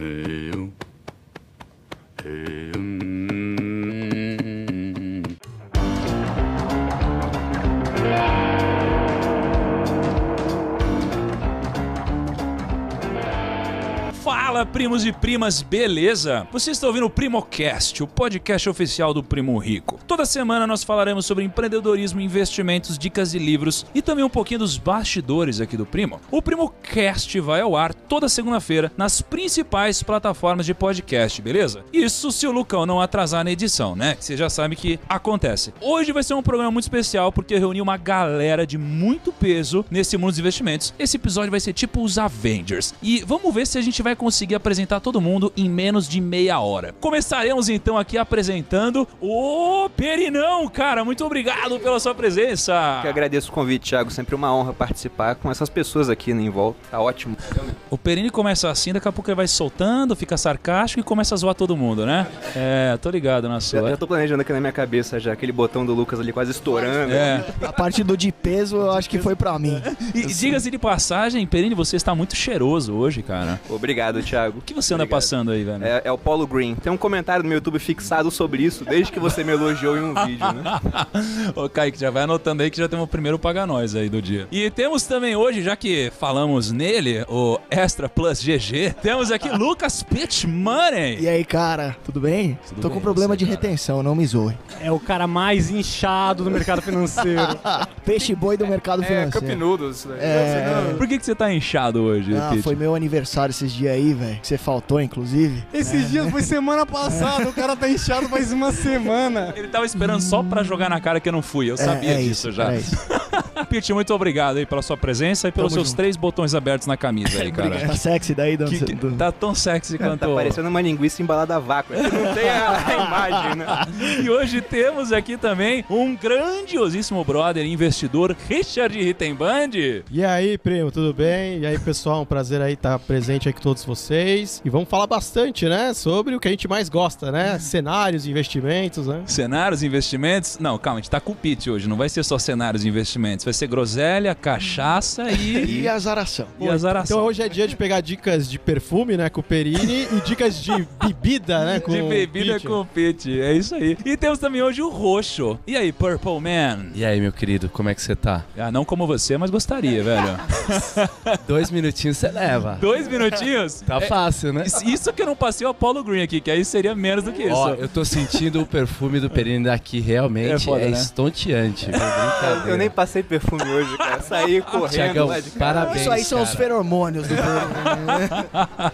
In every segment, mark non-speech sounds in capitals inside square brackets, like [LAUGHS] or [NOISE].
Eu. Eu. Fala, primos e primas, beleza? Você está ouvindo o Primocast, o podcast oficial do Primo Rico. Toda semana nós falaremos sobre empreendedorismo, investimentos, dicas e livros e também um pouquinho dos bastidores aqui do Primo. O Primocast vai ao ar toda segunda-feira nas principais plataformas de podcast, beleza? Isso se o Lucão não atrasar na edição, né? Você já sabe que acontece. Hoje vai ser um programa muito especial porque eu reuni uma galera de muito peso nesse mundo dos investimentos. Esse episódio vai ser tipo os Avengers. E vamos ver se a gente vai conseguir apresentar todo mundo em menos de meia hora. Começaremos então aqui apresentando o Perinão, cara. Muito obrigado pela sua presença. Eu agradeço o convite, Thiago. Sempre uma honra participar com essas pessoas aqui né, em volta. Tá ótimo. O Perini começa assim, daqui a pouco ele vai soltando, fica sarcástico e começa a zoar todo mundo, né? É, tô ligado na sua. já tô planejando aqui na minha cabeça já, aquele botão do Lucas ali quase estourando. É. A parte do de peso eu acho que foi pra mim. E diga-se de passagem, Perini, você está muito cheiroso hoje, cara. Obrigado, Thiago. O que você anda Obrigado. passando aí, velho? É, é o Polo Green. Tem um comentário no meu YouTube fixado sobre isso, desde que você me elogiou em um [LAUGHS] vídeo, né? Ô, Kaique, já vai anotando aí que já temos o primeiro Paga Nós aí do dia. E temos também hoje, já que falamos nele, o Extra Plus GG, temos aqui [LAUGHS] Lucas Pitch Money. E aí, cara, tudo bem? Tudo Tô bem, com problema você, de cara? retenção, não me zoe. É o cara mais inchado do mercado financeiro. [LAUGHS] Peixe boi do mercado É, financeiro. Cup Noodles. né? É, Por que, que você tá inchado hoje, ah, Pitch? foi meu aniversário esses dias aí, velho. Que você faltou, inclusive. Esses dias foi semana passada, o cara tá inchado faz uma semana. Ele tava esperando só pra jogar na cara que eu não fui, eu É, sabia é disso isso, já. é isso. [LAUGHS] Pitch, muito obrigado aí pela sua presença e pelos Tamo seus junto. três botões abertos na camisa aí, [LAUGHS] cara. Tá sexy daí, Dan? Que- que- tá tão sexy Cara, quanto. tá parecendo uma linguiça embalada a vácuo. É não tem a, a imagem, né? [LAUGHS] E hoje temos aqui também um grandiosíssimo brother, investidor, Richard Rittenband. E aí, primo, tudo bem? E aí, pessoal, um prazer aí estar presente aí com todos vocês. E vamos falar bastante, né, sobre o que a gente mais gosta, né? Cenários, investimentos, né? Cenários, investimentos. Não, calma, a gente tá com o pitch hoje. Não vai ser só cenários e investimentos. Vai ser groselha, cachaça e. E azaração. e azaração. Então hoje é dia de pegar dicas de perfume, né, com o Perini e dicas de bebida, né, com de bebida Pitch. com o pitch. É isso aí. E temos também hoje o Roxo. E aí, Purple Man? E aí, meu querido, como é que você tá? Ah, não como você, mas gostaria, velho. [LAUGHS] Dois minutinhos você leva. Dois minutinhos? Tá É, fácil, né? isso- Isso que eu não passei o Apollo Green aqui, que aí seria menos do que isso. Ó, eu tô sentindo o perfume do Perini daqui, realmente É é, foda, né? estonteante. [LAUGHS] Eu nem passei perfume hoje, cara. Saí [LAUGHS] correndo Tiagão, parabéns, Isso aí são os feromônios do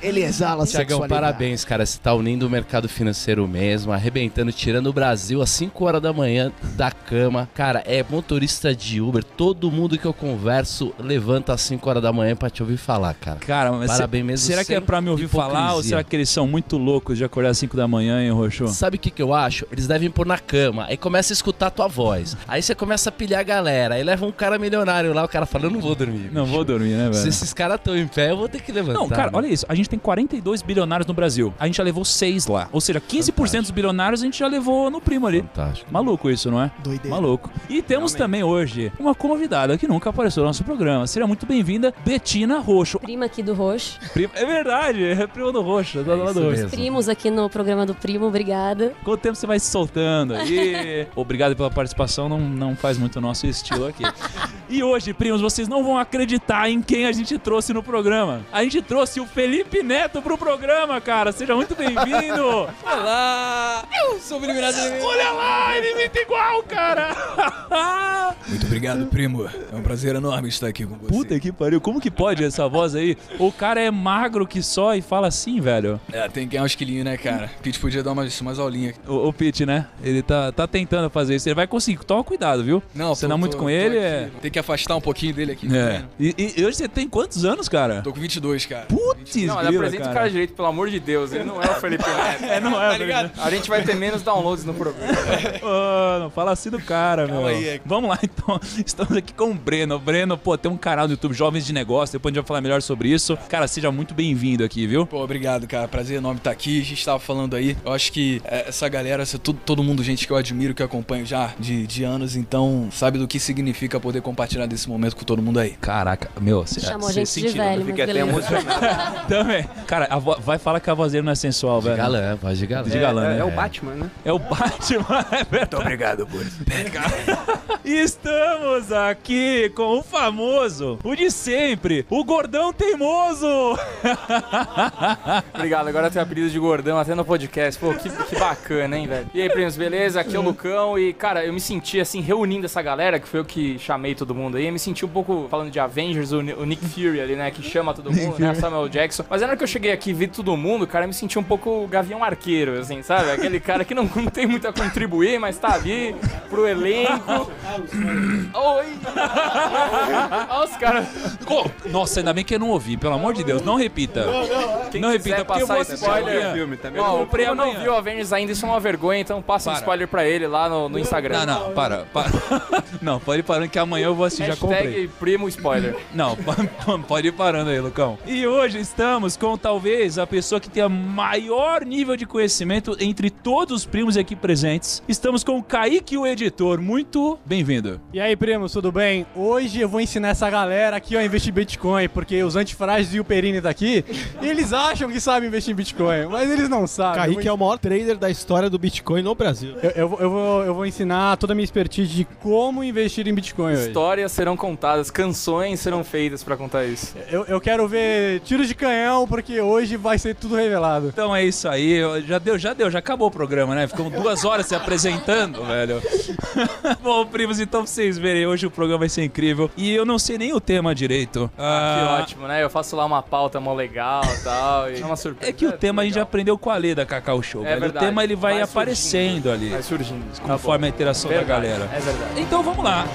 Ele exala Tiagão, parabéns, cara. Você tá unindo o mercado financeiro mesmo, arrebentando, tirando o Brasil às 5 horas da manhã da cama. Cara, é motorista de Uber. Todo mundo que eu converso levanta às 5 horas da manhã pra te ouvir falar, cara. Cara, mas Parabéns se- mesmo, será que é pra me ouvir falar ou hipocrisia. será que eles são muito loucos de acordar às 5 da manhã, hein, Roxo? Sabe o que, que eu acho? Eles devem pôr na cama, aí começa a escutar a tua voz. Aí você começa a pilhar a galera, aí leva um cara milionário lá, o cara fala, eu não vou dormir. Não bicho. vou dormir, né, Se velho? esses caras estão em pé, eu vou ter que levantar. Não, cara, né? olha isso. A gente tem 42 bilionários no Brasil. A gente já levou 6 lá. Ou seja, 15% dos bilionários a gente já levou no primo ali. Fantástico. Maluco isso, não é? Doideira. Maluco. E temos também hoje uma convidada que nunca apareceu no nosso programa. Seja muito bem-vinda, Betina Roxo. prima aqui do Roxo. Prima- É verdade, é prima do Roxo, isso do Roxo. Primos aqui no programa do Primo, obrigada. Quanto tempo você vai se soltando aí? [LAUGHS] Obrigado pela participação, não, não faz muito o nosso estilo aqui. E hoje, primos, vocês não vão acreditar em quem a gente trouxe no programa. A gente trouxe o Felipe Neto pro programa, cara. Seja muito bem-vindo. [LAUGHS] Olá! Eu sou o eliminado Olha lá, ele imita igual, cara. [LAUGHS] Muito obrigado, primo. É um prazer enorme estar aqui com você. Puta que pariu, como que pode essa voz aí? O cara é magro que só e fala assim, velho. É, tem que ganhar uns quilinhos, né, cara? Pete podia dar umas, umas aulinhas. O, o Pete, né? Ele tá, tá tentando fazer isso. Ele vai conseguir. Toma cuidado, viu? Não, Você não muito tô- com tô ele, aqui. é. Tem que afastar um pouquinho dele aqui. É. E, e hoje você tem quantos anos, cara? Tô com 22, cara. Putz, Não, grila, apresenta o cara direito, pelo amor de Deus. Ele não é o Felipe Neto. [LAUGHS] É, não é, Tá ligado? A gente vai ter menos downloads no programa. [LAUGHS] Não fala assim do cara, Calma meu. aí, é. Vamos lá, então. [LAUGHS] Estamos aqui com o Breno. O Breno, pô, tem um canal no YouTube, Jovens de Negócio. Depois a gente vai falar melhor sobre isso. Cara, seja muito bem-vindo aqui, viu? Pô, obrigado, cara. Prazer enorme estar aqui. A gente tava falando aí. Eu acho que é, essa galera, essa, todo, todo mundo, gente que eu admiro, que eu acompanho já de, de anos, então sabe do que significa poder compartilhar desse momento com todo mundo aí. Caraca, meu, você Chamou a você gente de sentiu, velho, mas Fiquei até emocionado. [LAUGHS] Também. Cara, a vo- vai falar que a voz dele não é sensual, velho. Galã, voz de galã. De galã, é, né? é o Batman, né? É o Batman, [LAUGHS] é verdade. obrigado, Boris. Estamos aqui com o famoso, o de sempre, o gordão teimoso. [LAUGHS] [LAUGHS] Obrigado, agora eu tenho apelido de gordão até no podcast. Pô, que, que bacana, hein, velho? E aí, primos, beleza? Aqui é o Lucão e, cara, eu me senti, assim, reunindo essa galera, que foi eu que chamei todo mundo aí. Eu me senti um pouco falando de Avengers, o, o Nick Fury ali, né, que chama todo mundo, né, Samuel Jackson. Mas na hora que eu cheguei aqui e vi todo mundo, cara, eu me senti um pouco Gavião Arqueiro, assim, sabe? Aquele cara que não, não tem muito a contribuir, mas tá ali pro elenco. [LAUGHS] Oi! Olha os caras. Oh, nossa, ainda bem que eu não ouvi, pelo amor de Deus, não repita. Quem não quiser repita, passar esse spoiler, filme também. Ó, o Primo não viu Avengers ainda, isso é uma vergonha, então passa um spoiler pra ele lá no, no Instagram. Não, não, para, para. [LAUGHS] Não, pode ir parando que amanhã eu vou assistir, já comprei. Hashtag Primo Spoiler. [LAUGHS] Não, [LAUGHS] pode ir parando aí, Lucão. E hoje estamos com talvez a pessoa que tem a maior nível de conhecimento entre todos os primos aqui presentes. Estamos com o Kaique, o editor. Muito bem-vindo. E aí, primos, tudo bem? Hoje eu vou ensinar essa galera aqui a investir em Bitcoin, porque os antifrágeis e o Perini tá aqui, e eles acham que sabem investir em Bitcoin, mas eles não sabem. Kaique é o maior trader da história do Bitcoin no Brasil. eu, eu, vou- eu vou, eu vou ensinar toda a minha expertise de como investir em Bitcoin hoje. Histórias serão contadas, canções serão feitas pra contar isso. Eu, eu quero ver tiros de canhão, porque hoje vai ser tudo revelado. Então é isso aí. Já deu, já deu, já acabou o programa, né? Ficamos duas horas se apresentando, [LAUGHS] velho. [LAUGHS] Bom, primos, então pra vocês verem, hoje o programa vai ser incrível. E eu não sei nem o tema direito. Ah, Ah, que ótimo, né? Eu faço lá uma pauta mó legal tal. E é uma surpresa. É que o tema a gente já aprendeu com a lei da Cacau Show, É verdade. O tema ele vai, Vai aparecendo ali, Vai surgindo. Tá conforme a interação Verdade, da galera. É verdade. Então vamos lá.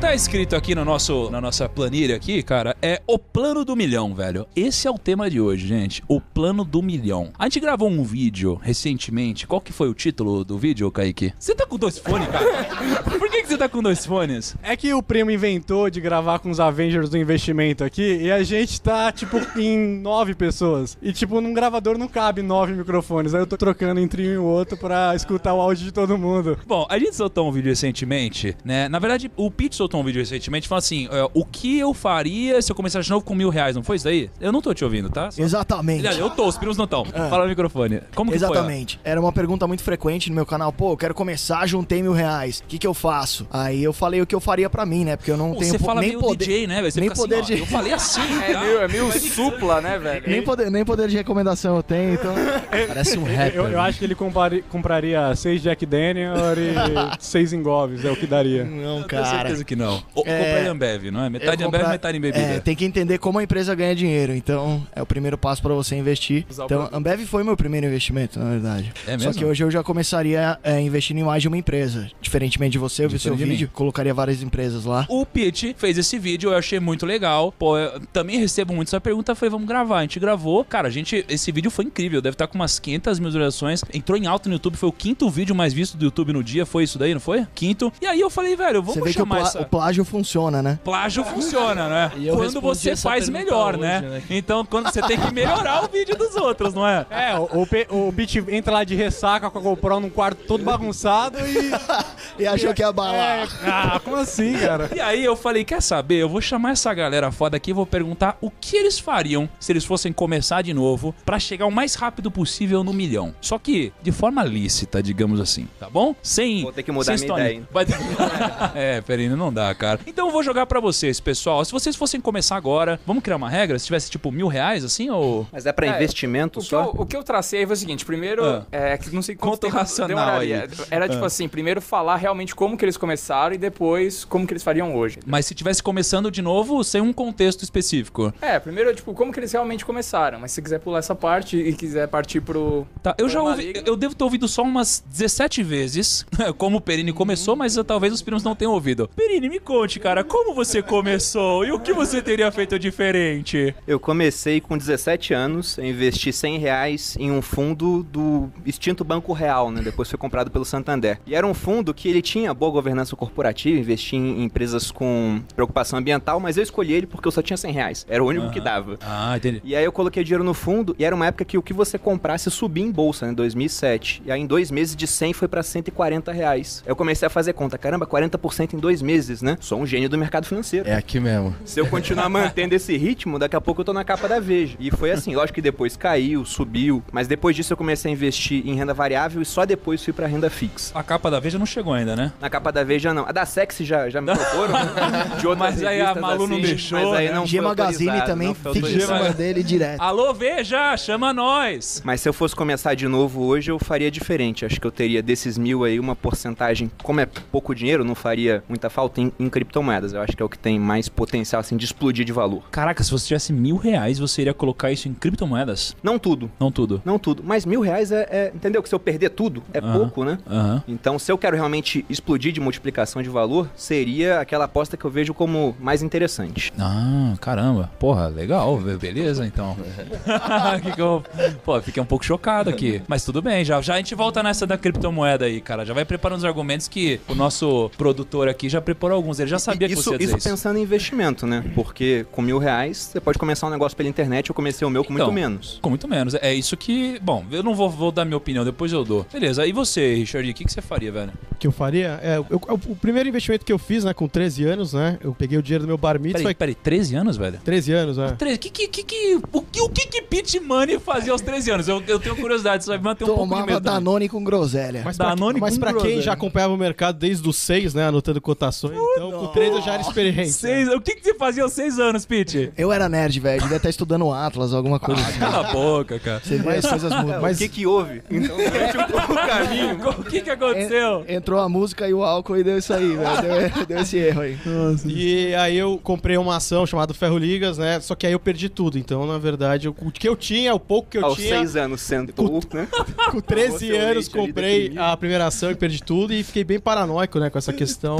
Tá escrito aqui no nosso, na nossa planilha aqui, cara, é o plano do milhão, velho. Esse é o tema de hoje, gente. O plano do milhão. A gente gravou um vídeo recentemente. Qual que foi o título do vídeo, Kaique? Você tá com dois fones, cara? [LAUGHS] Por que, que você tá com dois fones? É que o primo inventou de gravar com os Avengers do investimento aqui e a gente tá, tipo, em nove pessoas. E, tipo, num gravador não cabe nove microfones. Aí eu tô trocando entre um e o outro pra escutar o áudio de todo mundo. Bom, a gente soltou um vídeo recentemente, né? Na verdade, o Pete soltou um vídeo recentemente falando assim: é, o que eu faria se eu começasse de novo com mil reais? Não foi isso daí? Eu não tô te ouvindo, tá? Exatamente. Aliás, eu tô, os primos não estão. Fala no microfone. Como que foi? ó? Exatamente. Era uma pergunta muito frequente no meu canal. Pô, eu quero começar, juntei mil reais. O que, que eu faço? Aí eu falei o que eu faria pra mim, né? Porque eu não Pô, tenho Você fala nem meio poder. DJ, né, velho? Você nem fica poder assim, ó, de- Eu falei assim, [LAUGHS] É tá? meio, é meio supla, né, velho? Nem poder, nem poder de recomendação eu tenho, então. [LAUGHS] Parece um rapper. Eu, eu acho que ele compari- compraria seis Jack Daniel e [LAUGHS] seis Engoves, é o que daria. Não, Tenho cara. certeza que não. O, É, Ambev, não é? Metade Eu Ambev, comprar- metade em bebida. É, tem que entender como a empresa ganha dinheiro. Então, é o primeiro passo pra você investir. Então. Ambev foi meu primeiro investimento, na verdade. É Só mesmo? que hoje eu já começaria é, investindo em mais de uma empresa. Diferentemente de você, eu vi seu vídeo, colocaria várias empresas lá. O Pete fez esse vídeo, eu achei muito legal. Pô, eu também recebo muito essa pergunta, falei, vamos gravar. A gente gravou. Cara, a gente, esse vídeo foi incrível, deve estar com umas 500 mil visualizações. Entrou em alta no YouTube, foi o quinto vídeo mais visto do YouTube no dia, foi isso daí, não foi? Quinto. E aí eu falei, velho, Você vamos vê que o, chamar plá- essa... o plágio funciona, né? Plágio funciona, né? E Quando você faz melhor, hoje, né? né? Então, quando você tem que melhorar o vídeo dos outros, não é? É, o, o, o Pete entra lá de ressaca com a GoPro num quarto todo bagunçado e. [LAUGHS] E achou que ia É, abalar. ah, como assim, cara? E aí eu falei, quer saber? Eu vou chamar essa galera foda aqui e vou perguntar o que eles fariam se eles fossem começar de novo pra chegar o mais rápido possível no milhão. Só que de forma lícita, digamos assim, tá bom? Sem Vou ter que mudar sem minha historinha. ideia, hein? Vai ter... [LAUGHS] é, Perino, não dá, cara. Então eu vou jogar pra vocês, pessoal. Se vocês fossem começar agora, vamos criar uma regra? Se tivesse tipo mil reais, assim, ou... Mas é pra É, investimento O que, só? eu, o que eu tracei aí foi o seguinte: primeiro, Ah. é que não sei quanto Conta o tempo racional demoraria. aí. Era tipo assim: primeiro falar realmente como que eles começaram e depois como que eles fariam hoje. Mas se tivesse começando de novo, sem um contexto específico. É, primeiro, tipo, como que eles realmente começaram. Mas se quiser pular essa parte e quiser partir pro. Tá, eu já ouvi, eu devo ter ouvido só umas 17 vezes, [LAUGHS] como o Perini começou, mas eu- talvez os primos não tenham ouvido. Perini, me conte, cara, como você começou e o que você teria feito diferente? Eu comecei com 17 anos, eu investi 100 reais em um fundo do extinto Banco Real, né? Depois foi comprado pelo Santander. E era um fundo que ele tinha boa governança corporativa, investia em empresas com preocupação ambiental, mas eu escolhi ele porque eu só tinha 100 reais. Era o único que dava. Ah, entendi. E aí eu coloquei dinheiro no fundo e era uma época que o que você comprasse subia em bolsa, né? 2007. E aí em dois meses de 100 foi pra 140 reais. Eu comecei a fazer conta, caramba, 40% em dois meses, né? Sou um gênio do mercado financeiro. É aqui mesmo. Se eu continuar [LAUGHS] mantendo esse ritmo, daqui a pouco eu tô na capa da Veja. E foi assim, lógico que depois caiu, subiu, mas depois disso eu comecei a investir em renda variável e só depois fui pra renda fixa. A capa da Veja não chegou ainda, né? Na capa da Veja não. A da Sexy já, já me proporam, né? De outras Mas aí a revistas Malu não assim, deixou, Mas aí né? não G foi Magazine autorizado, também não foi fica em autorizado. cima dele direto. Alô, Veja, chama nós! Mas se eu fosse começar de novo hoje, eu faria diferente. Acho que eu teria desses mil aí uma porcentagem, como é pouco dinheiro, não faria muita falta em, em criptomoedas. Eu acho que é o que tem mais potencial assim de explodir de valor. Caraca, se você tivesse mil reais, você iria colocar isso em criptomoedas? Não tudo, Não tudo. não tudo. Mas mil reais é, é- entendeu? Que se eu perder tudo é pouco, né? Aham. Então, se eu quero realmente explodir de multiplicação de valor, seria aquela aposta que eu vejo como mais interessante. Ah, caramba. Porra, legal. be- Beleza, então. [LAUGHS] que que eu... Pô, fiquei um pouco chocado aqui. Mas tudo bem, já, já a gente volta nessa da criptomoeda aí, cara. Já vai preparando os argumentos que o nosso produtor aqui já preparou alguns. Ele já sabia que isso, você ia dizer isso isso. pensando em investimento, né? Porque com mil reais, você pode começar um negócio pela internet. Eu comecei o meu com Então, muito menos. Com muito menos. É isso que. Bom, eu não vou, vou dar minha opinião, depois eu dou. Beleza. E você, Richard, o que, que você faria, velho? O que eu faria? É, eu- eu- o primeiro investimento que eu fiz, né, com 13 anos, né? Eu peguei o dinheiro do meu bar mitzvah. Peraí, peraí, 13 anos, velho? 13 anos, né? 13, que, que, que, que, o, que, o que que Pit Money fazia aos 13 anos? Eu, eu tenho curiosidade, você vai manter um pouco de Tomava medo. também. Danone com groselha. Mas pra, Danone mas com pra quem groselha. já acompanhava o mercado desde os 6, né? Anotando cotações, então com 13 eu já era experiente. Seis, o que, que você fazia aos 6 anos, Pete? Eu era nerd, velho. Devia estar estudando Atlas, alguma coisa assim. Cala a boca, cara. Você vê as coisas mudam. Mas [LAUGHS] o que que houve? Então, durante um pouco o caminho. [LAUGHS] O que que aconteceu? Entrou a música e o álcool e deu isso aí, velho. Deu, [LAUGHS] deu esse erro aí. E aí eu comprei uma ação chamada Ferro Ligas, né? Só que aí eu perdi tudo. Então, na verdade, o que eu tinha, o pouco que eu Aos tinha, seis anos sentou, né? [LAUGHS] com 13 Tomou seu anos comprei a primeira ação e perdi tudo e fiquei bem paranoico, né, com essa questão.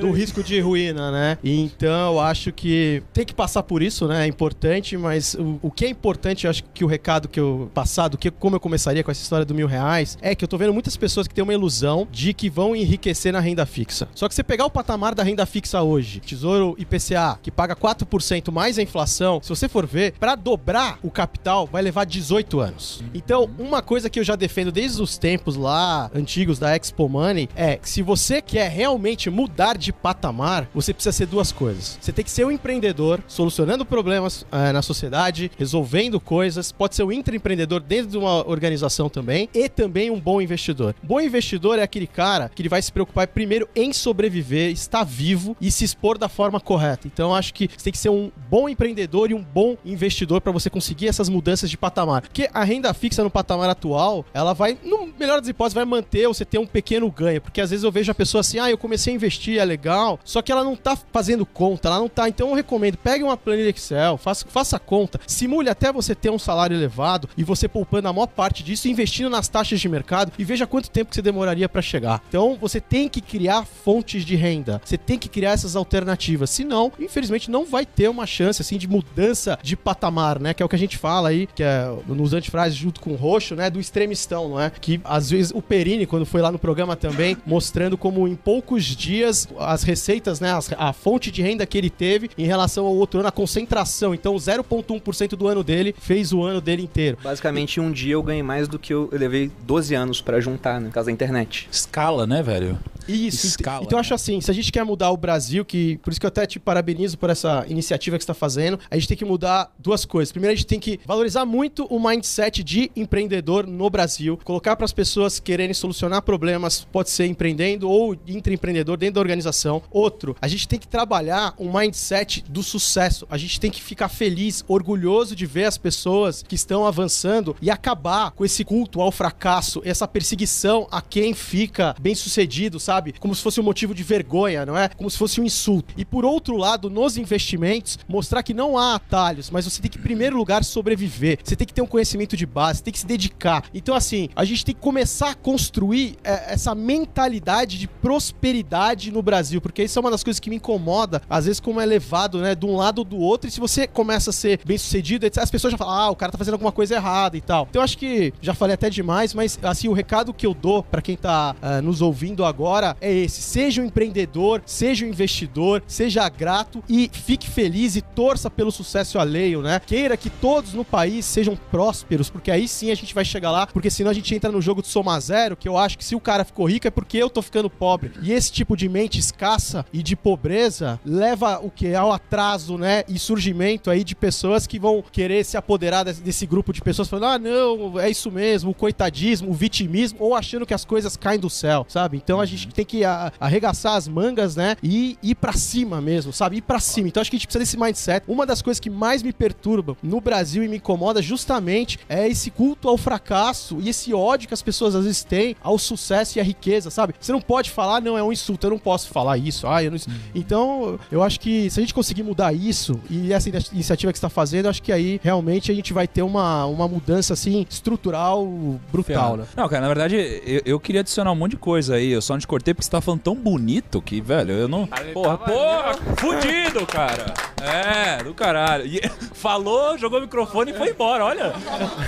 Do risco de ruína, né? Então, eu acho que tem que passar por isso, né? É importante, mas o, o que é importante, eu acho que o recado que eu passar, do que como eu começaria com essa história do mil reais, é que eu tô vendo muitas pessoas que têm uma ilusão de que vão enriquecer na renda fixa. Só que você pegar o patamar da renda fixa hoje, Tesouro IPCA, que paga 4% mais a inflação, se você for ver, para dobrar o capital vai levar 18 anos. Então, uma coisa que eu já defendo desde os tempos lá antigos da Expo Money é que se você quer realmente mudar de patamar, você precisa ser duas coisas. Você tem que ser um empreendedor, solucionando problemas eh, na sociedade, resolvendo coisas, pode ser um intraempreendedor dentro de uma organização também, e também um bom investidor. Bom investidor é aquele cara que ele vai se preocupar primeiro em sobreviver, estar vivo e se expor da forma correta. Então, acho que você tem que ser um bom empreendedor e um bom investidor para você conseguir essas mudanças de patamar. Porque a renda fixa no patamar atual, ela vai, no melhor das hipóteses, vai manter você ter um pequeno ganho. Porque às vezes eu vejo a pessoa assim, ah, eu comecei a investir, é legal, só que ela não tá fazendo conta, ela não tá. Então eu recomendo, pegue uma planilha Excel, faça, faça conta, simule até você ter um salário elevado e você poupando a maior parte disso, investindo nas taxas de mercado e veja quanto tempo que você demoraria para chegar. Então você tem que criar fontes de renda, você tem que criar essas alternativas. Senão, infelizmente, não vai ter uma chance assim de mudança de patamar, né? Que é o que a gente fala aí, que é nos antifrases junto com o roxo, né? Do extremistão, não é? Que às vezes o Perini, quando foi lá no programa também, mostrando como em poucos dias as receitas, né? as- a fonte de renda que ele teve em relação ao outro ano, a concentração. Então, 0,1% do ano dele fez o ano dele inteiro. Basicamente, em um dia eu ganhei mais do que eu, eu levei 12 anos pra juntar, né? Por causa da internet. Escala, né, velho? Isso, Escala, então eu né? acho assim, se a gente quer mudar o Brasil, que por isso que eu até te parabenizo por essa iniciativa que você está fazendo, a gente tem que mudar duas coisas. Primeiro, a gente tem que valorizar muito o mindset de empreendedor no Brasil, colocar para as pessoas quererem solucionar problemas, pode ser empreendendo ou intraempreendedor dentro da organização. Outro, a gente tem que trabalhar um mindset do sucesso. A gente tem que ficar feliz, orgulhoso de ver as pessoas que estão avançando e acabar com esse culto ao fracasso, essa perseguição a quem fica bem sucedido, sabe? Como se fosse um motivo de vergonha, não é? Como se fosse um insulto. E por outro lado, nos investimentos, mostrar que não há atalhos, mas você tem que, em primeiro lugar, sobreviver. Você tem que ter um conhecimento de base, tem que se dedicar. Então, assim, a gente tem que começar a construir é, essa mentalidade de prosperidade no Brasil, porque isso é uma das coisas que me incomoda, às vezes, como é levado, né, de um lado ou do outro, e se você começa a ser bem sucedido, as pessoas já falam, ah, o cara tá fazendo alguma coisa errada e tal. Então, eu acho que já falei até demais, mas, assim, o recado que eu dou para quem tá ah, nos ouvindo agora é esse: seja um empreendedor, seja um investidor, seja grato e fique feliz e torça pelo sucesso alheio, né? Queira que todos no país sejam prósperos, porque aí sim a gente vai chegar lá, porque senão a gente entra no jogo de soma zero, que eu acho que se o cara ficou rico é porque eu tô ficando pobre. E esse tipo de mente escassa e de pobreza leva o que ao atraso, né? E surgimento aí de pessoas que vão querer se apoderar desse, desse grupo de pessoas falando: "Ah, não, é isso mesmo, o coitadismo, o vitimismo", ou achando que as coisas caem do céu, sabe? Então a gente tem que arregaçar as mangas, né? E ir pra cima mesmo, sabe? Ir pra cima. Então acho que a gente precisa desse mindset. Uma das coisas que mais me perturba no Brasil e me incomoda justamente é esse culto ao fracasso e esse ódio que as pessoas às vezes têm ao sucesso e à riqueza, sabe? Você não pode falar, não, é um insulto, eu não posso falar isso. Ah, eu não... Então, eu acho que se a gente conseguir mudar isso e essa inici- iniciativa que você está fazendo, acho que aí realmente a gente vai ter uma, uma mudança assim estrutural brutal, né? Não, cara, na verdade, eu, eu queria adicionar um monte de coisa aí. Eu só não te cortei porque você tá falando tão bonito que, velho, eu não. Porra, porra, fudido, cara. É, do caralho. E- [LAUGHS] falou, jogou o microfone e foi embora, olha.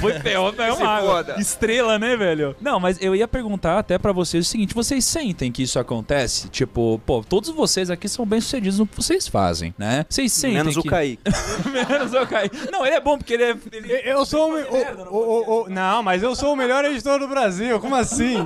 Foi pior, é uma estrela, né, velho? Não, mas eu ia perguntar até pra vocês o seguinte: vocês sentem que isso acontece? Tipo, pô, todos vocês aqui são bem-sucedidos no que vocês fazem, né? Vocês sentem Menos o que... Kaique. [LAUGHS] Menos o Kaique. Não, ele é bom porque ele é. ele- Eu sou o, me- o- o- o- o- Não, mas eu sou o melhor editor do Brasil. Como assim?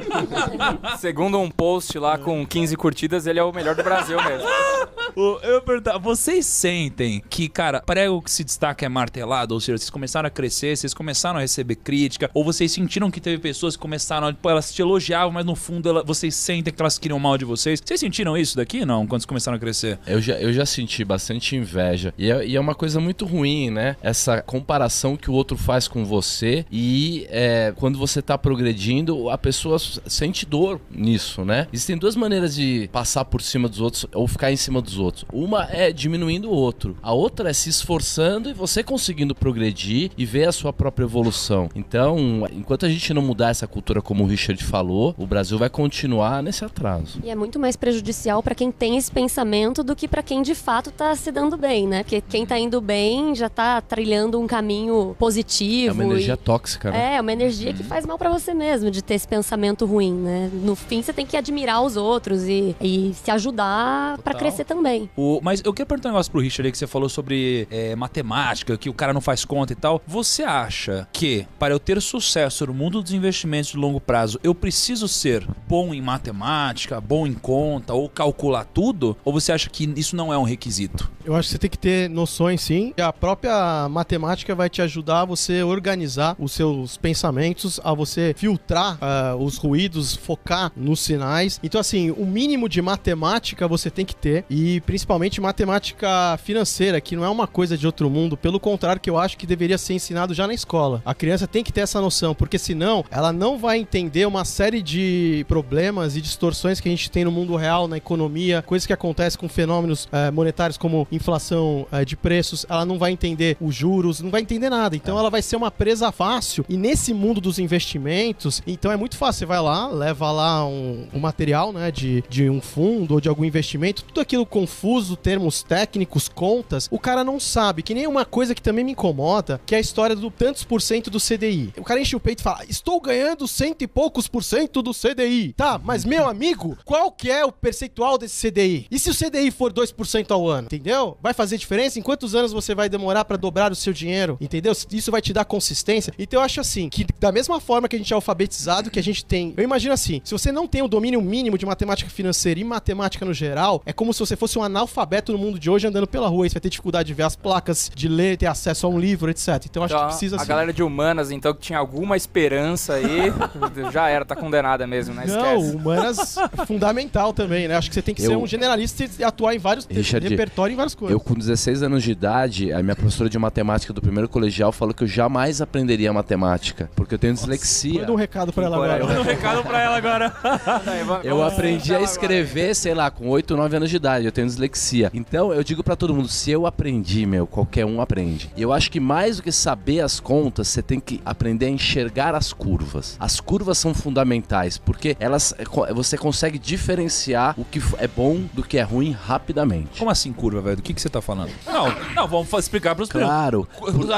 [LAUGHS] Segundo um post lá com 15 curtidas, ele é o melhor do Brasil mesmo. [LAUGHS] Eu ia perguntar, vocês sentem que, cara, prego que se destaca é martelado? Ou seja, vocês começaram a crescer, vocês começaram a receber crítica, ou vocês sentiram que teve pessoas que começaram a, pô, elas te elogiavam, mas no fundo ela- vocês sentem que elas queriam mal de vocês? Vocês sentiram isso daqui, não, quando vocês começaram a crescer? Eu já, eu já senti bastante inveja. E é, e é uma coisa muito ruim, né? Essa comparação que o outro faz com você e é, quando você tá progredindo, a pessoa sente dor nisso, né? Existem duas maneiras de passar por cima dos outros ou ficar em cima dos outros. Uma é diminuindo o outro. A outra é se esforçando e você conseguindo progredir e ver a sua própria evolução. Então, enquanto a gente não mudar essa cultura como o Richard falou, o Brasil vai continuar nesse atraso. E é muito mais prejudicial pra quem tem esse pensamento do que pra quem de fato tá se dando bem, né? Porque quem tá indo bem já tá trilhando um caminho positivo. É uma energia e- tóxica, né? É, uma energia que faz mal pra você mesmo, de ter esse pensamento ruim, né? No fim, você tem que admirar os outros e, e se ajudar pra Total. crescer também. O- mas eu quero perguntar um negócio pro Richard aí que você falou sobre é, matemática, que o cara não faz conta e tal. Você acha que, para eu ter sucesso no mundo dos investimentos de longo prazo, eu preciso ser bom em matemática, bom em conta ou calcular tudo? Ou você acha que isso não é um requisito? Eu acho que você tem que ter noções, sim. E a própria matemática vai te ajudar a você organizar os seus pensamentos, a você filtrar ah, os ruídos, focar nos sinais. Então, assim, o mínimo de matemática você tem que ter. E principalmente matemática financeira, que não é uma coisa de outro mundo. Pelo contrário, que eu acho que deveria ser ensinado já na escola. A criança tem que ter essa noção, porque senão ela não vai entender uma série de problemas e distorções que a gente tem no mundo real, na economia, coisas que acontecem com fenômenos eh, monetários como inflação eh, de preços. Ela não vai entender os juros, não vai entender nada. Então ela vai ser uma presa fácil. E nesse mundo dos investimentos, então é muito fácil. Você vai lá, leva lá um, um material, né, de, de um fundo ou de algum investimento, tudo aquilo confuso, termos técnicos, contas, o cara não sabe. Que nem uma coisa que também me incomoda, que é a história do tantos por cento do CDI. O cara enche o peito e fala: Estou ganhando cento e poucos por cento do CDI. Tá, mas meu amigo, qual que é o percentual desse CDI? E se o CDI for 2% ao ano? Entendeu? Vai fazer diferença? Em quantos anos você vai demorar pra dobrar o seu dinheiro? Entendeu? Isso vai te dar consistência. Então eu acho assim, que da mesma forma que a gente é alfabetizado, que a gente tem. Eu imagino assim: se você não tem o domínio mínimo de matemática financeira e matemática no geral, é como se você fosse um analfabeto no mundo de hoje andando pela rua. Aí você vai ter dificuldade de ver as placas, de ler, ter acesso a um livro, etc. Então acho Então, que precisa a assim. galera de humanas, então, que tinha alguma esperança aí, [LAUGHS] já era, tá condenada mesmo, né? Não, Esquece. humanas é fundamental também, né? Acho que você tem que ser Eu- um generalista e atuar em vários Richard, repertório em várias coisas. Eu, com 16 anos de idade, a minha professora de matemática do primeiro colegial falou que eu jamais aprenderia matemática, porque eu tenho dislexia. Manda um recado pra ela agora. Um recado pra ela agora. [LAUGHS] Eu aprendi a escrever, sei lá, com 8, 9 anos de idade. Eu tenho dislexia. Então, eu digo pra todo mundo, se eu aprendi, meu, qualquer um aprende. E eu acho que mais do que saber as contas, você tem que aprender a enxergar as curvas. As curvas são fundamentais, porque elas você consegue diferenciar o que é bom do que é ruim rapidamente. Como assim curva, velho? Do que, que você tá falando? Não, não, vamos explicar pros. Claro.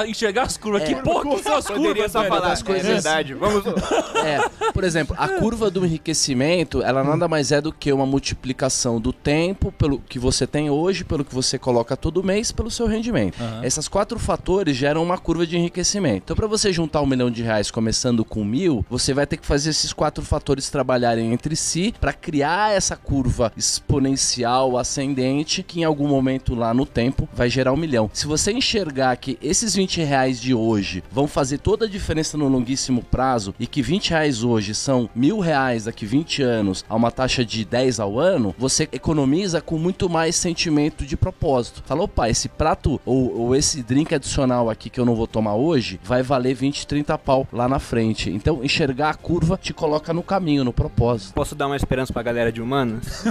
Enxergar as curvas. Que porra que são as curvas, velho? falar das coisas- É verdade. Vamos. [LAUGHS] É, por exemplo, a curva do enriquecimento, ela nada mais é do que uma multiplicação do tempo pelo que você tem hoje, pelo que você coloca todo mês, pelo seu rendimento. Esses quatro fatores geram uma curva de enriquecimento. Então, para você juntar um milhão de reais começando com mil, você vai ter que fazer esses quatro fatores trabalharem entre si para criar essa curva exponencial ascendente que em algum momento lá no tempo vai gerar um milhão. Se você enxergar que esses 20 reais de hoje vão fazer toda a diferença no longuíssimo prazo e que 20 reais hoje são mil reais daqui 20 anos a uma taxa de 10 ao ano, você economiza com muito mais sentimento de propósito. Fala, opa, esse prato ou, ou esse drink adicional aqui que eu não vou tomar hoje vai valer 20, 30 pau lá na frente. Então, enxergar a curva te coloca no caminho, no propósito. Posso dar uma esperança pra galera de humanas?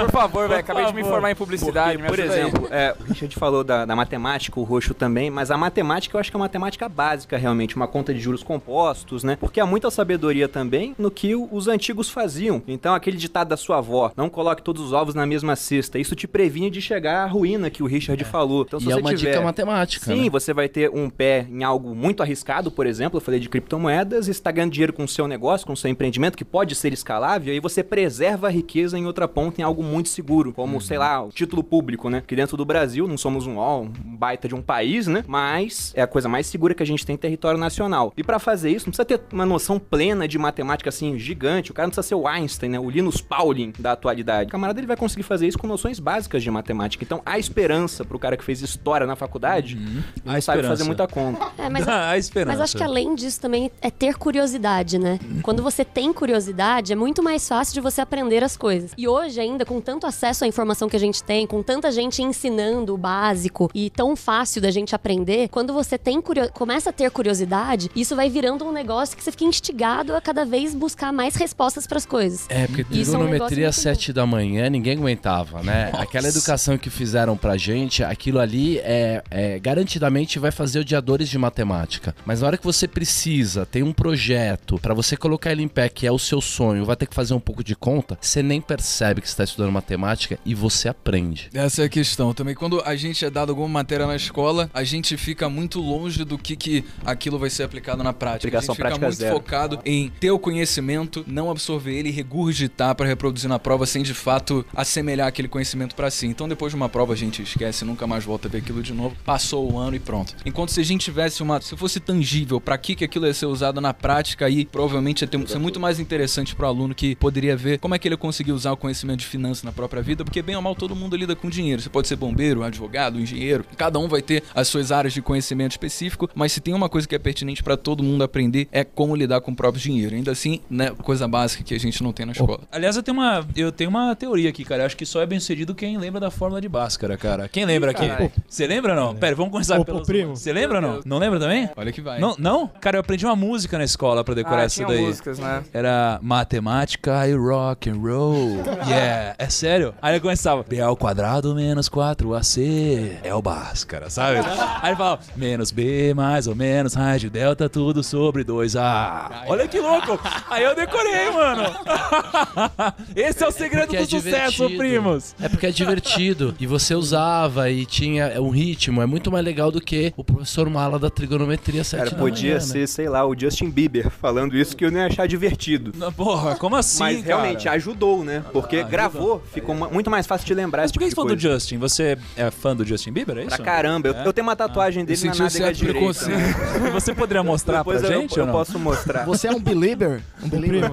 Por favor, velho, acabei de me formar em publicidade. Porque, por exemplo, é, o Richard falou da, da matemática, o roxo também, mas a matemática eu acho que é uma matemática básica, realmente, uma conta de juros compostos, né? Porque há muita sabedoria também no que os antigos faziam. Então, aquele ditado da sua avó, não coloque todos os ovos na mesma cesta, isso te previne de chegar à ruína que o Richard falou. Então, se e é você uma tiver... dica matemática, Sim, né? você vai ter um pé em algo muito arriscado, por exemplo, eu falei de criptomoedas, e você está ganhando dinheiro com o seu negócio, com o seu empreendimento, que pode ser escalável, e aí você preserva a riqueza em outra ponta, em algo muito seguro, como, sei lá, o título público, né? Que dentro do Brasil, não somos um, ó, um baita de um país, né? Mas é a coisa mais segura que a gente tem em território nacional. E para fazer isso, não precisa ter uma noção plena de matemática, assim, gigante, o cara precisa ser o Einstein, né? O Linus Pauling da atualidade. O camarada, ele vai conseguir fazer isso com noções básicas de matemática. Então, há esperança pro cara que fez história na faculdade, ele não sabe esperança. fazer muita conta. [LAUGHS] É, mas [LAUGHS] a esperança. Mas acho que além disso também é ter curiosidade, né? Quando você tem curiosidade, é muito mais fácil de você aprender as coisas. E hoje, ainda, com tanto acesso à informação que a gente tem, com tanta gente ensinando o básico e tão fácil da gente aprender, quando você tem curio... começa a ter curiosidade, isso vai virando um negócio que você fica instigado a cada vez buscar mais respostas para as coisas. É, porque é um trigonometria às muito 7 da manhã, ninguém aguentava, né? Aquela educação que fizeram pra gente, aquilo ali é, é, garantidamente vai fazer odiadores de matemática. Mas na hora que você precisa, tem um projeto pra você colocar ele em pé, que é o seu sonho, vai ter que fazer um pouco de conta, você nem percebe que você tá estudando matemática e você aprende. Essa é a questão também. Quando a gente é dado alguma matéria na escola, a gente fica muito longe do que, que aquilo vai ser aplicado na prática. Aplicação a gente fica prática muito zero. focado em ter o conhecimento, não absorver ele e regurgitar para reproduzir na prova sem de fato assemelhar aquele conhecimento para si. Então depois de uma prova a gente esquece, nunca mais volta a ver aquilo de novo. Passou o ano e pronto. Enquanto se a gente tivesse uma, se fosse tangível, para que que aquilo ia ser usado na prática aí, provavelmente ia ter, ser muito mais interessante pro aluno que poderia ver como é que ele conseguiu usar o conhecimento de finanças na própria vida, porque bem ou mal todo mundo lida com dinheiro. Você pode ser bombeiro, advogado, engenheiro, cada um vai ter as suas áreas de conhecimento específico, mas se tem uma coisa que é pertinente para todo mundo aprender é como lidar com o próprio dinheiro. Ainda assim, né, coisa básica que a gente não tem na escola. Aliás, eu tenho uma, eu tenho uma teoria aqui, cara. Eu acho que só é bem sucedido quem lembra da fórmula de Bhaskara, cara. Quem lembra aqui? Você lembra ou não? Pera, vamos começar Ô, pelo. primo. Você lembra ou não? Não lembra também? Olha que vai. Não, não? Cara, eu aprendi uma música na escola pra decorar Ah, isso tinha daí. músicas, né? Era matemática e rock and roll. [LAUGHS] Yeah, é sério? Aí eu começava, B ao quadrado menos 4AC é o Bhaskara, sabe? Aí ele falava, menos B mais ou menos raiz de delta, tudo sobre 2A. Olha que louco! Aí eu decorei, mano. [LAUGHS] Esse é o segredo Porque do é sucesso, primos. É porque é divertido. e você usava e tinha um ritmo. É muito mais legal do que o professor Mala da trigonometria 7 Cara, podia manhã, ser, Né? sei lá, o Justin Bieber falando isso que eu não ia achar divertido. Não, Porra, como assim, Mas realmente cara? ajudou, né? Porque Ah, gravou, ficou ma- muito mais fácil de lembrar Mas esse por que tipo você falou do. Justin? Você é fã do Justin Bieber, é isso? Pra caramba, eu, É? eu tenho uma tatuagem dele na nádega direita. né? Você poderia mostrar Depois pra eu, gente eu ou não? posso mostrar. Você é um believer? [LAUGHS] Um believer?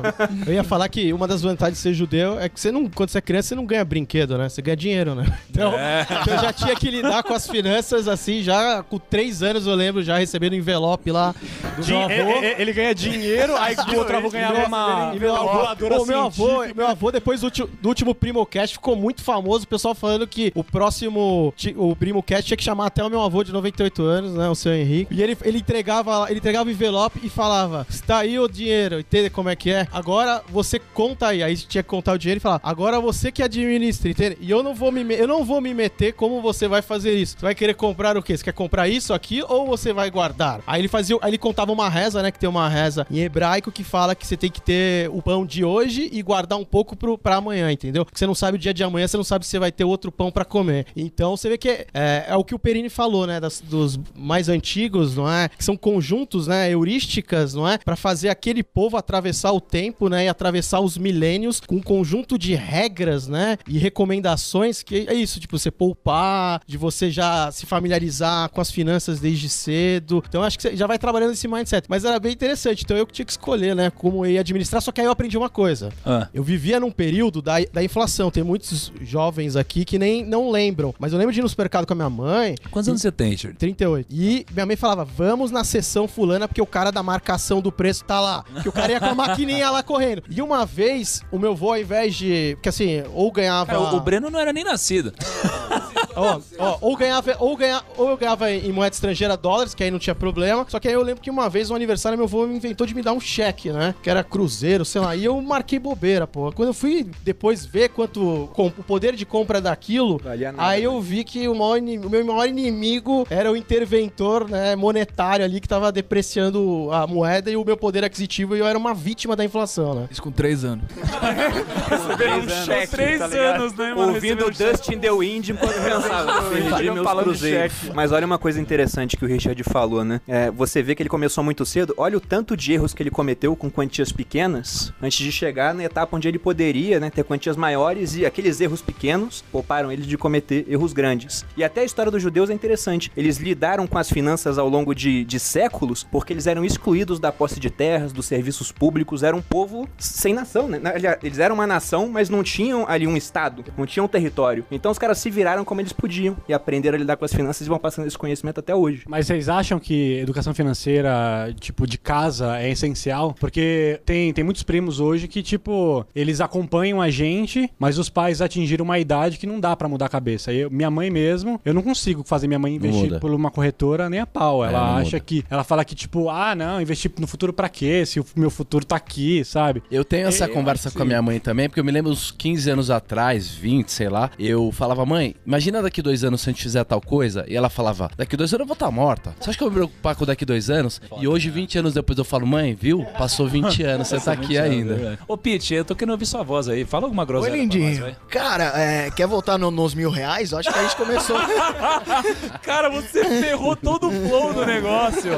Eu ia falar que uma das vantagens de ser judeu é que você não, quando você é criança, você não ganha brinquedo, né? né? Você ganha dinheiro, né? [LAUGHS] Então, então eu já tinha que lidar com as finanças assim, já com três anos eu lembro, já recebendo envelope lá do Din- meu avô. ele, ele- ele ganha dinheiro, aí o outro avô ganhava uma E meu avô, calculadora o meu avô, meu avô, depois do, do último Primocast, ficou muito famoso. O pessoal falando que o próximo, o Primocast tinha que chamar até o meu avô de 98 anos, né? O seu Henrique. E ele, ele entregava ele entregava o envelope e falava: Está aí o dinheiro, entende como é que é? Agora você conta aí. Aí tinha que contar o dinheiro e falar: Agora você que administra, entende? E eu não vou me, eu não vou me meter como você vai fazer isso. Você vai querer comprar o quê? Você quer comprar isso aqui ou você vai guardar? Aí ele fazia, aí ele contava uma reza, né? Que tem uma reza em hebraico que fala que você tem que ter o pão de hoje e guardar um pouco pro, pra amanhã, entendeu? Porque você não sabe o dia de amanhã, você não sabe se você vai ter outro pão pra comer. Então você vê que é, é, é o que o Perini falou, né? das- dos mais antigos, não é? Que são conjuntos, né? Heurísticas, não é? Pra fazer aquele povo atravessar o tempo, né? E atravessar os milênios com um conjunto de regras, né? E recomendações que é isso, tipo, você poupar, de você já se familiarizar com as finanças desde cedo. Então eu acho que você já vai trabalhando esse mindset. Mas era bem interessante. Então eu que tinha que escolher, né? Como eu ia administrar. Só que aí eu aprendi uma coisa. Ah. Eu vivia num período da, da inflação. Tem muitos jovens aqui que nem não lembram. Mas eu lembro de ir no supermercado com a minha mãe. Quantos anos você tem, Richard? 38. E minha mãe falava: vamos na sessão fulana, porque o cara da marcação do preço tá lá. Que o cara ia com a maquininha lá correndo. E uma vez, o meu vô, ao invés de. Porque assim, ou ganhava. Cara, o, o Breno não era nem nascido. [LAUGHS] Ó, ó, ou ganhava, ou ganha, ou eu ganhava em moeda estrangeira dólares, que aí não tinha problema. Só que aí eu lembro que uma vez no aniversário meu avô me inventou de me dar um cheque, né? Que era cruzeiro, sei lá. E eu marquei bobeira, pô. Quando eu fui depois ver quanto com, o poder de compra daquilo, nada, aí eu vi que o, maior o meu maior inimigo era o interventor, né, monetário ali que tava depreciando a moeda e o meu poder aquisitivo e eu era uma vítima da inflação, né? Isso com três anos. [LAUGHS] Três anos, Três tá ligado? anos, né, mano? Ouvindo Recebeu Dust in the Wind enquanto [LAUGHS] Perdi [LAUGHS] meus cruzeiros. Mas olha uma coisa interessante que o Richard falou, né? É, você vê que ele começou muito cedo. Olha o tanto de erros que ele cometeu com quantias pequenas antes de chegar na etapa onde ele poderia né, ter quantias maiores e aqueles erros pequenos pouparam ele de cometer erros grandes. E até a história dos judeus é interessante. Eles lidaram com as finanças ao longo de, de séculos porque eles eram excluídos da posse de terras, dos serviços públicos, era um povo sem nação, né? Eles eram uma nação, mas não tinham ali um estado, não tinham um território. Então os caras se viraram como eles podiam e aprenderam a lidar com as finanças e vão passando esse conhecimento até hoje. Mas vocês acham que educação financeira, tipo, de casa é essencial? Porque tem, tem muitos primos hoje que, tipo, eles acompanham a gente, mas os pais atingiram uma idade que não dá pra mudar a cabeça. Eu, minha mãe mesmo, eu não consigo fazer minha mãe investir por uma corretora nem a pau. É, Ela não acha muda. que. Ela fala que, tipo, ah, não, investir no futuro pra quê? Se o meu futuro tá aqui, sabe? Eu tenho essa Eu conversa com a minha mãe também, porque eu me lembro uns 15 anos atrás, 20, sei lá, eu falava, mãe, imagina daqui dois anos se a gente fizer tal coisa, e ela falava, daqui dois anos eu vou estar morta. Você acha que eu vou me preocupar com daqui dois anos? e hoje, 20 anos depois, eu falo, mãe, viu? Passou 20 [LAUGHS] anos, você tá aqui ainda. Ô, Pete, eu tô querendo ouvir sua voz aí. Fala alguma Oi, groselha pra nós, lindinho. vai. Cara, é, quer voltar no- nos mil reais? Acho que a gente começou. [LAUGHS] Cara, você ferrou todo o flow do negócio.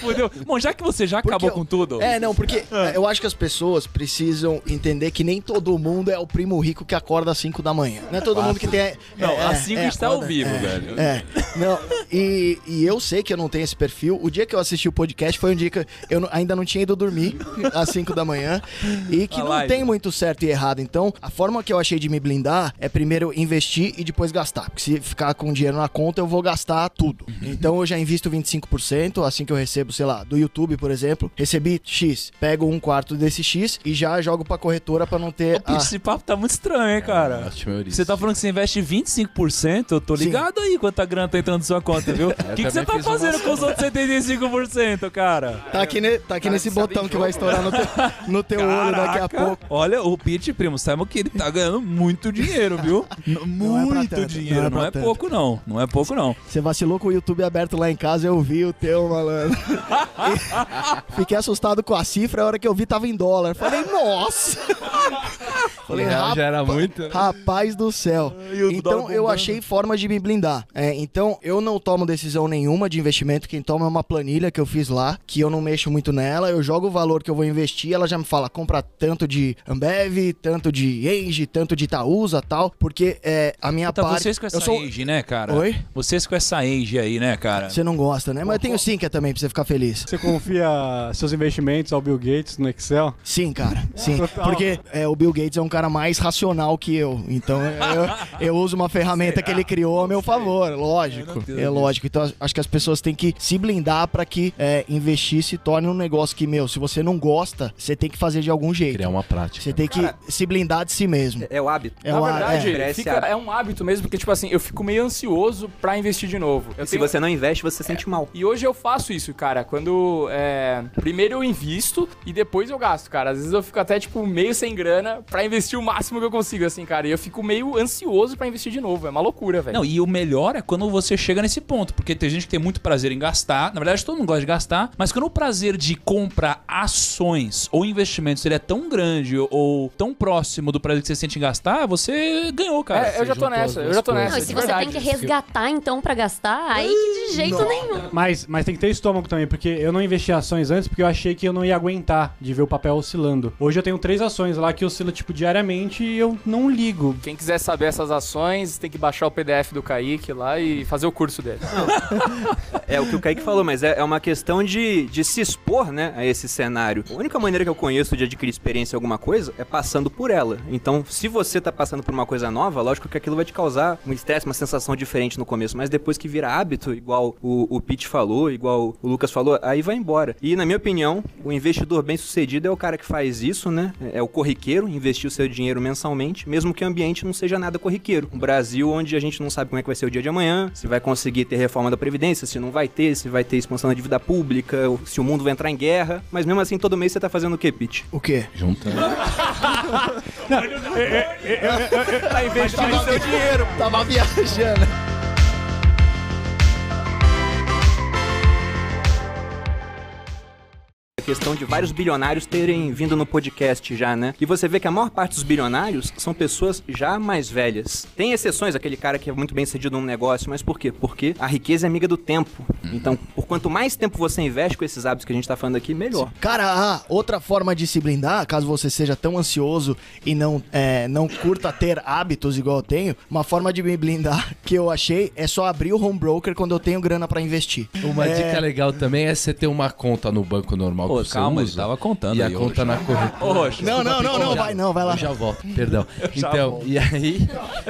Fudeu. Bom, já que você já acabou eu- com tudo. É, não, porque é, eu acho que as pessoas precisam entender que nem todo mundo é o primo rico que acorda às 5 da manhã. Não é todo mundo que tem. Não, é, às 5 é, está ao vivo, é, velho. É, não, e, e eu sei que eu não tenho esse perfil. O dia que eu assisti o podcast foi um dia que eu não- ainda não tinha ido dormir [LAUGHS] às 5 da manhã e que A não live. tem muito certo e errado. Então, a forma que eu achei de me blindar é primeiro investir e depois gastar. Porque se ficar com dinheiro na conta, eu vou gastar tudo. Então, eu já invisto 25%, assim que eu recebo, sei lá, do YouTube, por exemplo. Recebi X, pego um quarto desse X e já jogo pra corretora pra não ter. Ô, a- esse papo tá muito estranho, hein, cara? Ótimo, Eurico. Você tá falando que você investe 25%? Eu tô Sim. ligado aí quanta grana tá entrando na sua conta, viu? [LAUGHS] O que, que você tá fazendo uma- com os outros 75%, cara? Tá aqui, ne- tá aqui nesse botão que vai estourar no teu, [LAUGHS] no teu olho daqui a pouco. Olha, o Pete, primo, saiba que ele tá ganhando muito dinheiro, viu? [LAUGHS] Não é muito dinheiro. não é Não é tanto. pouco, não. Não é pouco, não. Você vacilou com o YouTube aberto lá em casa, eu vi o teu, malandro. Fiquei assustado com a cifra, a hora que eu vi tava em dólar. Falei, nossa! Falei, Real já era "Rapa- muito. Rapaz do céu. Então eu achei forma de me blindar. É, então eu não tomo decisão nenhuma de investimento. Quem toma é uma planilha que eu fiz lá, que eu não mexo muito nela. Eu jogo o valor que eu vou investir, ela já me fala, compra tanto de Ambev, tanto de Engie, tanto de Itaúsa tal. Porque é, a minha Tá, parte. vocês com essa eu sou... age, né, cara? Oi? Vocês com essa age aí, né, cara? Você não gosta, né? Mas eu tenho Sinca também pra você ficar feliz. Você confia seus investimentos ao Bill Gates no Excel? Sim, cara. Sim. Total. Porque é, o Bill Gates é um cara mais racional que eu. Então eu, eu uso uma ferramenta que ele criou a meu favor, lógico. É lógico. Então acho que as pessoas têm que se blindar pra que é, investir se torne um negócio que, meu, se você não gosta, você tem que fazer de algum jeito. Criar uma prática. Você tem que se blindar de si mesmo. É o hábito. É Na verdade, é. Cresce fica- é um hábito mesmo, porque, tipo assim, eu fico meio ansioso pra investir de novo. Eu Se tenho- você não investe, você sente mal. E hoje eu faço isso, cara. Quando. é, primeiro eu invisto e depois eu gasto, cara. Às vezes eu fico até, tipo, meio sem grana pra investir o máximo que eu consigo, assim, cara. E eu fico meio ansioso pra investir de novo. É uma loucura, velho. Não, e o melhor é quando você chega nesse ponto, porque tem gente que tem muito prazer em gastar. Na verdade, todo mundo gosta de gastar, mas quando o prazer de comprar ações ou investimentos ele é tão grande ou tão próximo do prazer que você sente em gastar, você ganhou, cara. É, eu já tô nessa, eu já tô nessa. Não, e se você verdade. tem que resgatar então pra gastar, aí de jeito nenhum. Mas, mas tem que ter estômago também, porque eu não investi ações antes porque eu achei que eu não ia aguentar de ver o papel oscilando. Hoje eu tenho três ações lá que oscilam, tipo, diariamente e eu não ligo. Quem quiser saber essas ações, tem que baixar o PDF do Kaique lá e fazer o curso dele. [LAUGHS] É o que o Kaique falou, mas é, é uma questão de, de se expor, né, a esse cenário. A única maneira que eu conheço de adquirir experiência em alguma coisa é passando por ela. Então, se você tá passando por uma coisa nova, lógico que aquilo vai te causar um estresse, uma sensação diferente no começo, mas depois que vira hábito, igual o, o Pete falou, igual o Lucas falou, aí vai embora. E, na minha opinião, o investidor bem sucedido é o cara que faz isso, né? É o corriqueiro, investir o seu dinheiro mensalmente, mesmo que o ambiente não seja nada corriqueiro. Um Brasil onde a gente não sabe como é que vai ser o dia de amanhã, se vai conseguir ter reforma da Previdência, se não vai ter, se vai ter expansão da dívida pública, se o mundo vai entrar em guerra. Mas mesmo assim, todo mês você tá fazendo o quê, Pete? O quê? Juntando. tá investindo seu dinheiro. Tava viajando. Questão de vários bilionários terem vindo no podcast já, né? E você vê que a maior parte dos bilionários são pessoas já mais velhas. Tem exceções, aquele cara que é muito bem sucedido num negócio, mas por quê? Porque a riqueza é amiga do tempo. Então, por quanto mais tempo você investe com esses hábitos que a gente tá falando aqui, melhor. Cara, ah, outra forma de se blindar, caso você seja tão ansioso e não, é, não curta ter hábitos igual eu tenho, uma forma de me blindar que eu achei é só abrir o home broker quando eu tenho grana pra investir. Uma É, dica legal também é você ter uma conta no banco normal que calma, ele usa, tava contando E a conta na corretora. [LAUGHS] Não, não, não, não, vai não, vai lá. Eu já volto, perdão. [LAUGHS] Então, e aí,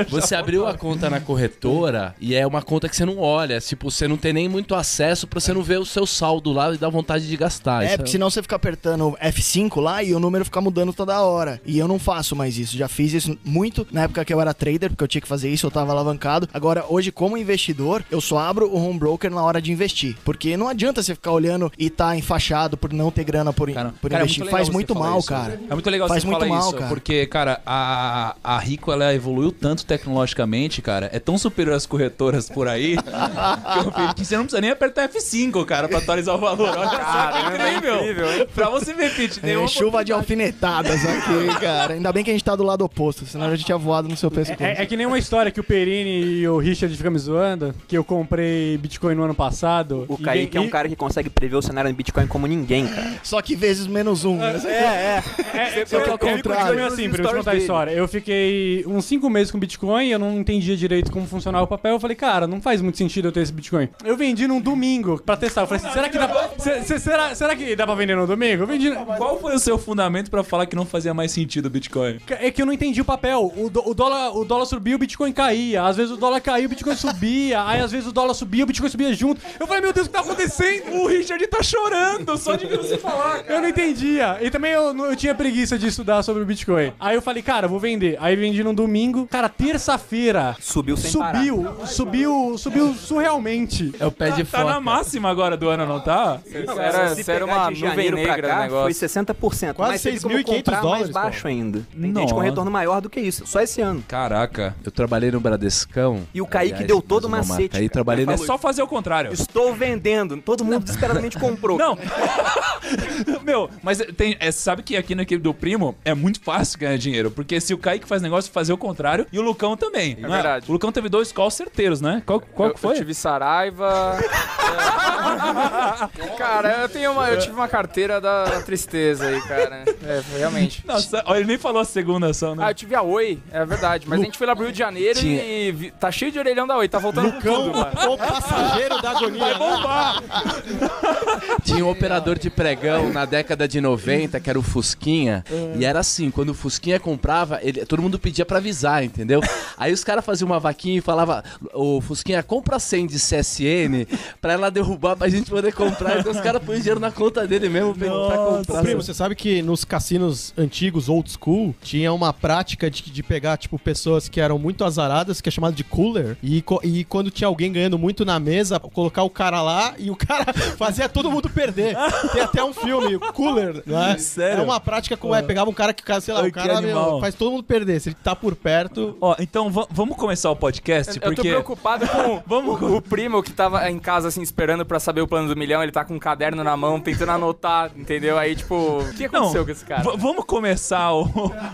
você abriu a conta na corretora e é uma conta que você não olha. Tipo, você não tem nem muito acesso pra você não ver o seu saldo lá e dar vontade de gastar. É, porque senão você fica apertando F5 lá e o número fica mudando toda hora. E eu não faço mais isso. Já fiz isso muito na época que eu era trader, porque eu tinha que fazer isso, eu tava alavancado. Agora, hoje, como investidor, eu só abro o home broker na hora de investir. Porque não adianta você ficar olhando e tá enfaixado por não ter grana por, Cara, por cara, é investir. muito legal Faz muito mal, isso. cara. É muito legal Faz você muito falar mal, isso, cara. porque, cara, a, a Rico, ela evoluiu tanto tecnologicamente, cara, é tão superior às corretoras por aí, [LAUGHS] que, eu vi que você não precisa nem apertar F5, cara, pra atualizar o valor. Olha só que incrível. incrível, hein? Pra você ver, Pete, É, chuva de alfinetadas aqui, cara. Ainda bem que a gente tá do lado oposto, senão a gente tinha voado no seu pescoço. É, é que nem uma história que o Perini e o Richard ficam me zoando, que eu comprei Bitcoin no ano passado. O e Kaique é um e- cara que consegue prever o cenário do Bitcoin como ninguém, cara. Só que vezes menos um. né? É, é. É, Só que ao eu fico contrário. meio assim, pra eu contar a história. Eu fiquei uns 5 meses com Bitcoin, eu não entendia direito como funcionava o papel. Eu falei, cara, não faz muito sentido eu ter esse Bitcoin. Eu vendi num domingo pra testar. Eu falei assim, será que dá pra, se- se- será, será que dá pra vender no domingo? Eu vendi. Qual foi o seu fundamento pra falar que não fazia mais sentido o Bitcoin? É que eu não entendi o papel. O, do- o dólar, o dólar subia, o Bitcoin caía. Às vezes o dólar caía, o Bitcoin subia. Aí às vezes o dólar subia, o Bitcoin subia junto. Eu falei, meu Deus, o que tá acontecendo? O Richard tá chorando só de ver você falar, Eu não entendia. E também eu, eu tinha preguiça de estudar sobre o Bitcoin. Aí eu falei, cara, vou vender. Aí vendi no domingo. Cara, terça-feira. Subiu sem Subiu, subiu, subiu surrealmente. É o pé de Tá na foca. máxima agora do ano, não tá? Era, Se isso era uma de nuvem negra cá, negócio. Foi 60%. Quase mas teve como 6.500 comprar dólares, mais baixo ainda. Tem gente com retorno maior do que isso. Só esse ano. Caraca. Eu trabalhei no Bradescão. E o Kaique Aliás, deu todo o macete. Aí cara. trabalhei É só fazer o contrário. Estou vendendo. Todo mundo desesperadamente comprou. Não. [LAUGHS] [LAUGHS] Meu, mas tem, é, sabe que aqui na equipe do Primo é muito fácil ganhar dinheiro. Porque se o Kaique faz negócio, fazer o contrário. E o Lucão também. não verdade. O Lucão teve dois calls certeiros, né? Qual, qual eu, que foi? Eu tive Saraiva. é. [LAUGHS] Cara, eu tenho uma, eu tive uma carteira da, da tristeza aí, cara. É, realmente. [LAUGHS] Nossa, ele nem falou a segunda ação, né? Ah, eu tive a Oi, é verdade. Mas a gente foi lá pro Rio de Janeiro Tinha- e vi- tá cheio de orelhão da Oi, tá voltando com Cão, tudo, mano. o passageiro da agonia. Bombar! Tinha um operador de pré negão na década de 90, que era o Fusquinha. E era assim, quando o Fusquinha comprava, ele- todo mundo pedia pra avisar, entendeu? Aí os caras faziam uma vaquinha e falava, ô Fusquinha, compra 100 de CSN pra ela derrubar pra gente poder comprar. Então os caras põem dinheiro na conta dele mesmo pra pra comprar. Primo, você sabe que nos cassinos antigos, old school, tinha uma prática de, de pegar, tipo, pessoas que eram muito azaradas, que é chamado de cooler, e, e quando tinha alguém ganhando muito na mesa, colocar o cara lá e o [LAUGHS] cara fazia todo mundo perder. Tem até um filme, o cooler, não é? Sério? Era uma prática como é, pegava um cara que, sei lá, Ai, o que cara meu, animal. faz todo mundo perder. Se ele tá por perto... Ó, então va- vamos começar o podcast, Eu tô porque... preocupado com [LAUGHS] Vamos- o, o primo que tava em casa, assim, esperando pra saber o plano do milhão. Ele tá com um caderno na mão, tentando anotar, entendeu? Aí, tipo, o que aconteceu com esse cara? v- vamos começar o,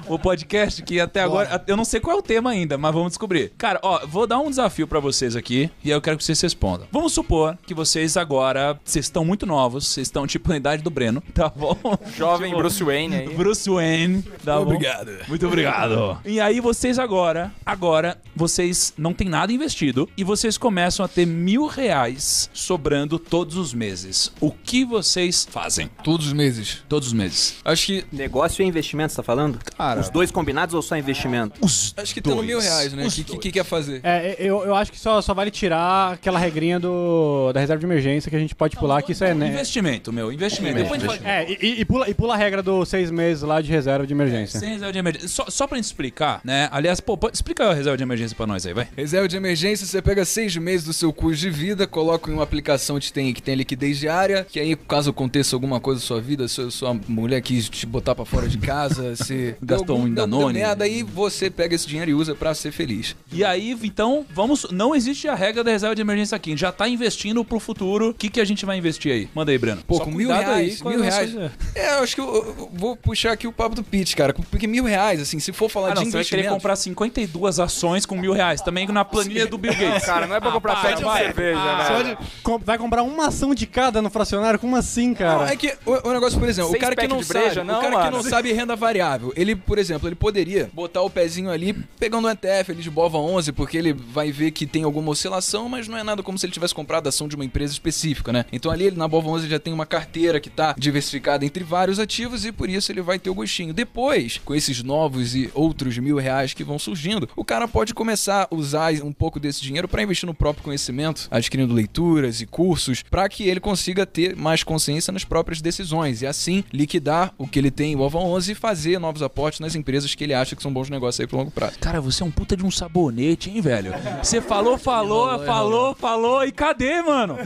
o podcast que até agora eu não sei qual é o tema ainda, mas vamos descobrir. Cara, ó, vou dar um desafio pra vocês aqui e aí eu quero que vocês respondam. Vamos supor que vocês agora, vocês estão muito novos, vocês estão tipo na idade do Breno, [LAUGHS] tá bom? Jovem Tipo, Bruce Wayne aí. Bruce Wayne, tá bom? Obrigado. Muito obrigado. E aí vocês agora, agora, vocês não tem nada investido e vocês começam a ter mil reais sobrando todos os meses. O que vocês fazem? Todos os meses. Todos os meses. Acho que. Negócio e investimento, você tá falando? Cara. Os dois combinados ou só investimento? Os Acho que tendo dois. mil reais, né? O que, que, que quer fazer? É, eu, eu acho que só, só vale tirar aquela regrinha do, da reserva de emergência que a gente pode pular, que isso é, né? Investimento, meu. Investimento. Depois a gente fala- É, e, e- pula, e pula a regra dos seis meses lá de reserva de emergência. Sem reserva de emergência. Só, só pra gente explicar, né? Aliás, pô, pô, explica a reserva de emergência pra nós aí, vai. Reserva de emergência, você pega seis meses do seu custo de vida, coloca em uma aplicação que tem, que tem liquidez diária, que aí, caso aconteça alguma coisa na sua vida, sua, sua mulher quis te botar pra fora de casa, [LAUGHS] você Gastou deu um Danone. Merda, aí você pega esse dinheiro e usa pra ser feliz. E aí, então, vamos. Não existe a regra da reserva de emergência aqui. A gente já tá investindo pro futuro. O que, que a gente vai investir aí? Manda aí, Breno. Pô, Só com mil reais, com mil reais. É, eu acho que eu, eu vou puxar aqui o papo do Pitch, cara, porque mil reais, assim, se for falar Ah, não, de você vai querer investimento... comprar 52 ações com mil reais. Também na planilha do Bill Gates. [LAUGHS] Cara, não é pra comprar para, pet de vai. cerveja, de- com- vai comprar uma ação de cada no fracionário? Como assim, Não, cara? é que o, o negócio, por exemplo, o Seis cara que não de breja, sabe, não, o cara mano. que não sabe renda variável, ele, por exemplo, ele poderia botar o pezinho ali, pegando um ETF ali de Bova 11, porque ele vai ver que tem alguma oscilação, mas não é nada como se ele tivesse comprado ação de uma empresa específica, né? Então ali ele, na Bova 11 já tem uma carteira que tá diversificada entre vários ativos e por isso ele vai ter o gostinho. Depois, com esses novos e outros mil reais que vão surgindo, o cara pode começar a usar um pouco desse dinheiro para investir no próprio conhecimento, adquirindo leituras e cursos, para que ele consiga ter mais consciência nas próprias decisões e assim liquidar o que ele tem em Bova 11 e fazer novos aportes nas empresas que ele acha que são bons negócios aí pro longo prazo. Cara, você é um puta de um sabonete, hein, velho? Você falou, falou, falou, falou, e cadê, mano?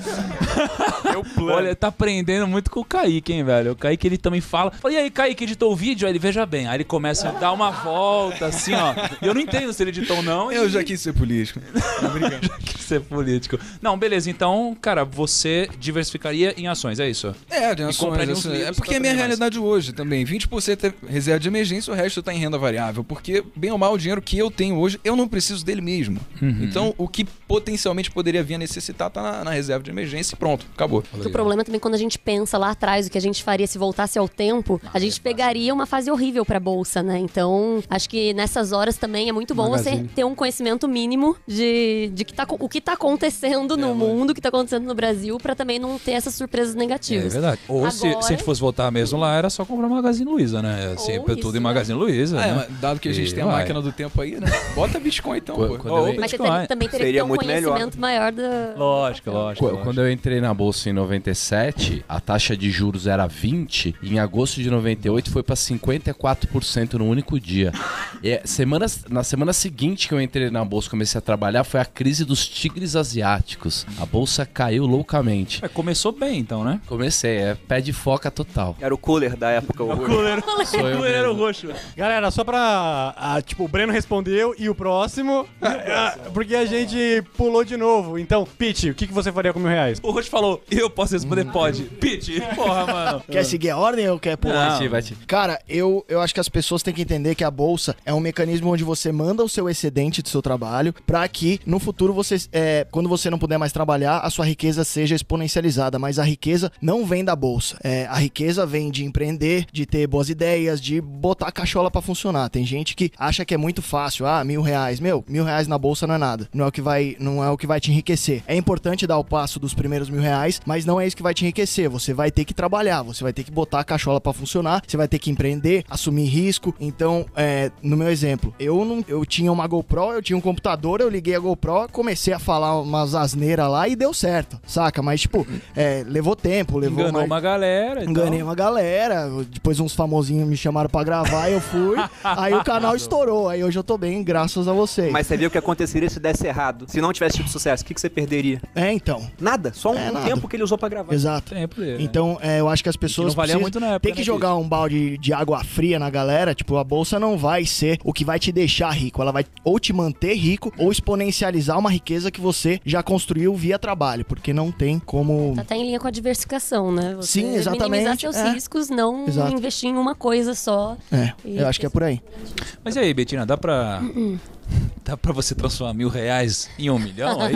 Olha, tá aprendendo muito com o Kaique, hein, velho? O Kaique, ele também fala. Fala, e aí, Kaique, editou o vídeo? Aí ele, veja bem. Aí ele começa a dar uma volta, assim, ó. E eu não entendo se ele editou ou não. Eu e- já quis ser político. [LAUGHS] quis ser político. Não, beleza. Então, cara, você diversificaria em ações, é isso? É, de ações, assim, livros é porque é minha aprender mais. realidade hoje também. 20% é reserva de emergência, o resto tá em renda variável. Porque, bem ou mal, o dinheiro que eu tenho hoje, eu não preciso dele mesmo. Uhum. Então, o que potencialmente poderia vir a necessitar tá na, na reserva de emergência e pronto, acabou. O problema também quando a gente pensa lá atrás o que a gente faria se voltasse ao tempo, a gente pegaria uma fase horrível pra bolsa, né? Então, acho que nessas horas também é muito bom Magazine. você ter um conhecimento mínimo de, de que tá, o que tá acontecendo no mundo, o que tá acontecendo no Brasil, pra também não ter essas surpresas negativas. Ou se, Agora- se a gente fosse voltar mesmo lá, era só comprar Magazine Luiza, né? Assim, Ou tudo isso, em né? Magazine Luiza, É, né? mas dado que a gente E tem a vai. máquina do tempo aí, né? Bota Bitcoin então, Quando- pô. quando Ô, eu- Mas você Bitcoin. também teria Seria que ter um muito melhor. conhecimento maior da. Lógico, lógico. Qu- lógico. Quando eu entrei na bolsa em 97, a taxa de juros era 20, e em agosto de 98 foi para 54% no único dia. E, é, semanas, na semana seguinte que eu entrei na bolsa, comecei a trabalhar, foi a crise dos tigres asiáticos. A bolsa caiu loucamente. É, começou bem, então, né? Comecei, é pé de foca total. Era o cooler da época. O... Sou eu Era o mesmo. roxo. Galera, só pra. ah, tipo, o Breno respondeu e o próximo. [LAUGHS] [LAUGHS] ah, porque a gente pulou de novo. Então, Pete, o que, que você faria com mil reais? O roxo falou, eu posso responder? Pode. Pete, porra, mano. Quer seguir a ordem ou quer pular? Não. Vai vai Cara, eu, eu acho que as pessoas têm que entender que a bolsa é um mecanismo onde você manda o seu excedente do seu trabalho pra que no futuro você, é, quando você não puder mais trabalhar, a sua riqueza seja exponencializada. Mas a riqueza não vem da bolsa. É, a riqueza vem de empreender, de ter boas ideias, de botar a cachola pra funcionar. Tem gente que acha que é muito fácil. Ah, mil reais. Meu, mil reais na bolsa não é nada. Não é o que vai, não é o que vai te enriquecer. É importante dar o passo dos primeiros mil reais, mas não é isso que vai te enriquecer. Você vai ter que trabalhar, você vai ter que botar a cachola pra funcionar, você vai ter que empreender, assumir risco. Então, é, no meu exemplo, eu não, eu tinha uma GoPro, eu tinha um computador, eu liguei a GoPro, comecei a falar umas asneiras lá e deu certo, saca? Mas, tipo, é, levou tempo, levou Enganou mais... uma galera. Enganei tal. uma galera, depois uns famosinhos me chamaram pra gravar, eu fui, [LAUGHS] aí o canal estourou, aí hoje eu tô bem, graças a vocês. Mas você viu o que aconteceria se desse errado? Se não tivesse tido sucesso, o que, que você perderia? É, então, Nada, só um É, nada. tempo que ele usou pra gravar. exato. Tempo dele, né? Então, é, eu acho que as pessoas não valia precisam- muito na época, tem que né, jogar um balde de água fria na galera. Tipo, a bolsa não vai ser o que vai te deixar rico. Ela vai ou te manter rico ou exponencializar uma riqueza que você já construiu via trabalho, porque não tem como. Tá até em linha com a diversificação, né? Você Sim, exatamente, Minimizar seus é. riscos, não Exato. Investir em uma coisa só. É, E- eu acho que é por aí. Mas e aí, Betina, dá pra. Dá pra você transformar mil reais em um milhão aí?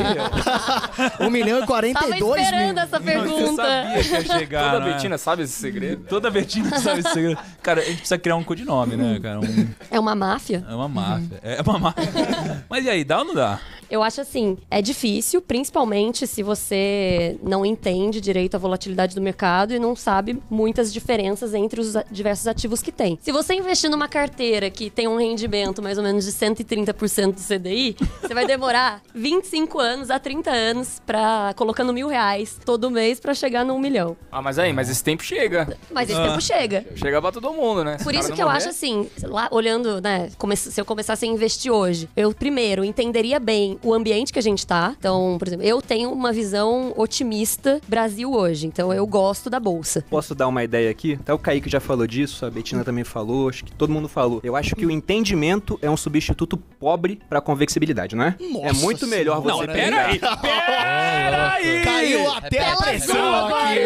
1 [LAUGHS] milhão e Tava 42 esperando mil. essa Você pergunta. sabia que ia chegar. Toda né? Betina sabe esse segredo? Toda Betina sabe esse segredo. Cara, a gente precisa criar um codinome, né, cara? Um- É uma máfia? é uma máfia. É uma máfia. [LAUGHS] Mas e aí, dá ou não dá? Eu acho assim, é difícil, principalmente se você não entende direito a volatilidade do mercado e não sabe muitas diferenças entre os diversos ativos que tem. Se você investir numa carteira que tem um rendimento mais ou menos de 130% do CDI, você vai demorar [LAUGHS] 25 anos a 30 anos para colocando mil reais todo mês para chegar no um milhão. Ah, mas aí, mas esse tempo chega. Mas esse Ah. tempo chega. Chega pra todo mundo, né? Por isso que eu morrer- acho assim, lá olhando, né, se eu começasse a investir hoje, eu primeiro entenderia bem o ambiente que a gente tá. Então, por exemplo, eu tenho uma visão otimista Brasil hoje, então eu gosto da bolsa. Posso dar uma ideia aqui? Até o Kaique já falou disso, a Betina também falou, acho que todo mundo falou. Eu acho que o entendimento é um substituto pobre pra convexibilidade, não é? é Nossa muito melhor Não, você aí. pegar... Pera aí. Caiu até a Tela pressão aqui.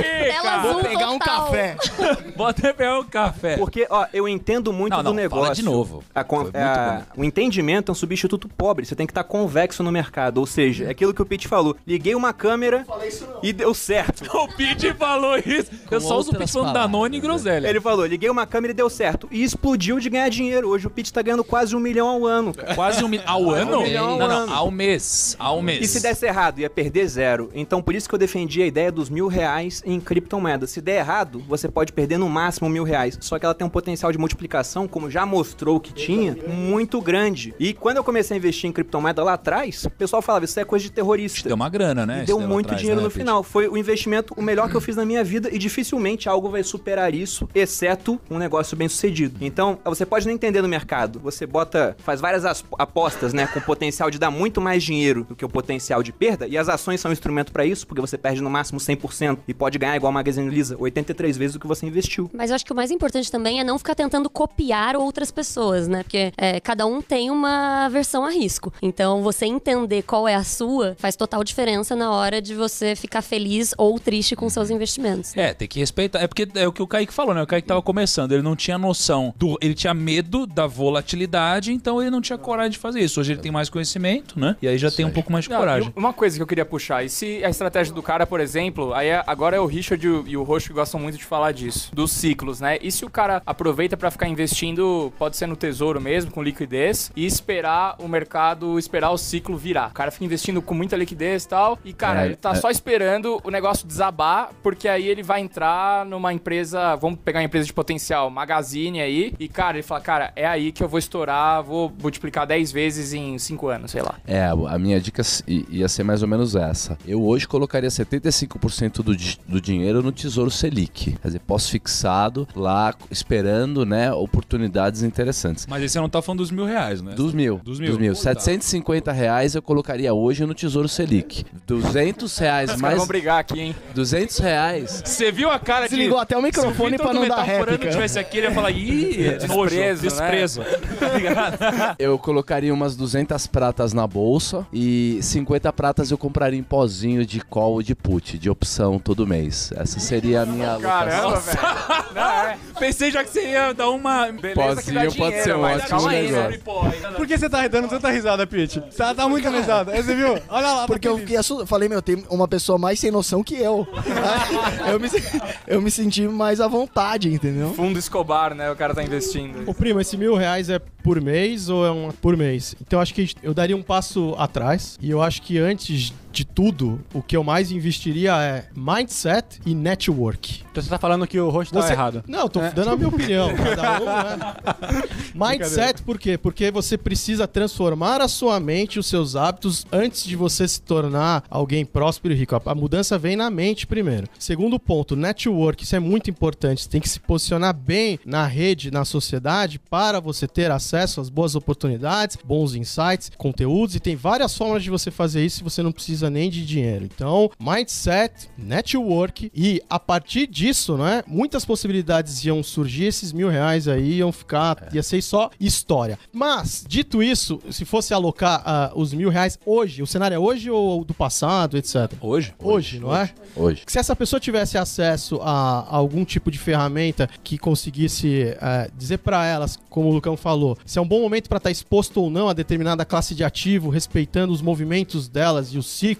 Vou pegar um total. café. Vou até pegar um café. Porque, ó, eu entendo muito Não, do não, negócio. fala de novo. A a- o entendimento é um substituto pobre. Você tem que estar convexo no mercado. Ou seja, é aquilo que o Pete falou. Liguei uma câmera e deu certo. [LAUGHS] O Pete falou isso. Eu só uso o Pete falando Danone e groselha. Ele falou, liguei uma câmera e deu certo. E explodiu de ganhar dinheiro. Hoje o Pete tá ganhando quase um milhão ao ano. cara. Quase um milhão. Ao ano? milhão ao não, não, ano. ao mês. Ao mês. E se desse errado, ia perder zero. Então por isso que eu defendi a ideia dos mil reais em criptomoedas. Se der errado, você pode perder no máximo mil reais. Só que ela tem um potencial de multiplicação, como já mostrou que tinha, muito grande. E quando eu comecei a investir em criptomoeda lá atrás, o pessoal falava, isso é coisa de terrorista. Deu uma grana, né? E deu muito atrás, dinheiro né, no Pete? final. Foi o investimento o melhor que eu fiz na minha vida e dificilmente algo vai superar isso, exceto um negócio bem sucedido. Então, você pode não entender no mercado. Você bota, faz várias as- apostas, né, com potencial de dar muito mais dinheiro do que o potencial de perda, e as ações são um instrumento para isso, porque você perde no máximo 100% e pode ganhar igual a Magazine Luiza, 83 vezes o que você investiu. Mas eu acho que o mais importante também é não ficar tentando copiar outras pessoas, né? Porque é, cada um tem uma versão a risco. Então, você entender qual é a sua faz total diferença na hora de você ficar feliz ou triste com seus investimentos. É, tem que respeitar. É porque é o que o Kaique falou, né? O Kaique tava começando, ele não tinha noção do. Ele tinha medo da volatilidade, então ele não tinha coragem de fazer isso. Hoje ele tem mais conhecimento, né? E aí já tem um pouco mais de coragem. Uma coisa que eu queria puxar, e se a estratégia do cara, por exemplo, aí é- agora é o Richard e o, e o Roxo que gostam muito de falar disso, dos ciclos, né? E se o cara aproveita pra ficar investindo, pode ser no tesouro mesmo, com liquidez, e esperar o mercado, esperar o ciclo virar. O cara fica investindo com muita liquidez e tal, e cara, É, ele tá é. só esperando o negócio desabar, porque aí ele vai entrar numa empresa, vamos pegar uma empresa de potencial, Magazine aí, e cara, ele fala, cara, é aí que eu vou estourar, vou multiplicar 10 vezes em 5 anos, sei lá. É, a minha dica ia ser mais ou menos essa. Eu hoje colocaria 75% do, do dinheiro no Tesouro Selic. Quer dizer, pós-fixado, lá esperando, né, oportunidades interessantes. Mas aí você não tá falando dos mil reais, né? Dos mil. Dos mil. 750 reais eu colocaria hoje no Tesouro Selic. 200 reais caras mais... vão brigar aqui, hein? 200 reais... Você viu a cara de. Desligou até o microfone Se pra não dar réplica. tivesse aqui, ele ia falar, ih, nojo, Desprezo, né? desprezo. [LAUGHS] Tá ligado? Eu colocaria umas 200 pratas na bolsa e 50 pratas eu compraria em pozinho de call de put, de opção todo mês. Essa seria a minha Caramba, alocação. velho. Não, é. Pensei já que você ia dar uma. Beleza que dá Pozinho pode ser dinheiro, um mas ótimo calma aí, negócio. né? Por que você tá dando tanta risada, Pete? Tá, tá muito risada. Aí Você viu? Olha lá. tá Porque eu fiquei assustado. Falei, meu, tem uma pessoa mais sem noção que eu. [LAUGHS] eu, me, eu me senti mais à vontade, entendeu? Fundo Escobar, né? O cara tá investindo. Ô primo, esse mil reais é por mês ou é uma por mês? Então eu acho que eu daria um passo atrás e eu acho que antes de tudo, o que eu mais investiria é mindset e network. Então você tá falando que o host tá Você- errado. Não, tô dando a minha opinião. [LAUGHS] Cada um, né? Mindset, por quê? Porque você precisa transformar a sua mente, os seus hábitos, antes de você se tornar alguém próspero e rico. A, mudança vem na mente primeiro. Segundo ponto, network. Isso é muito importante. Você tem que se posicionar bem na rede, na sociedade, para você ter acesso às boas oportunidades, bons insights, conteúdos. E tem várias formas de você fazer isso e você não precisa nem de dinheiro. Então, mindset, network. E a partir disso, né? Muitas possibilidades iam surgir. Esses mil reais aí iam ficar. Ia ser só história. Mas, dito isso, se fosse alocar ah, os mil reais hoje, o cenário é hoje ou do passado, etc. Hoje? Hoje, não é? Hoje. Se essa pessoa tivesse acesso a algum tipo de ferramenta que conseguisse eh, dizer pra elas, como o Lucão falou, se é um bom momento pra estar exposto ou não a determinada classe de ativo, respeitando os movimentos delas e os ciclos,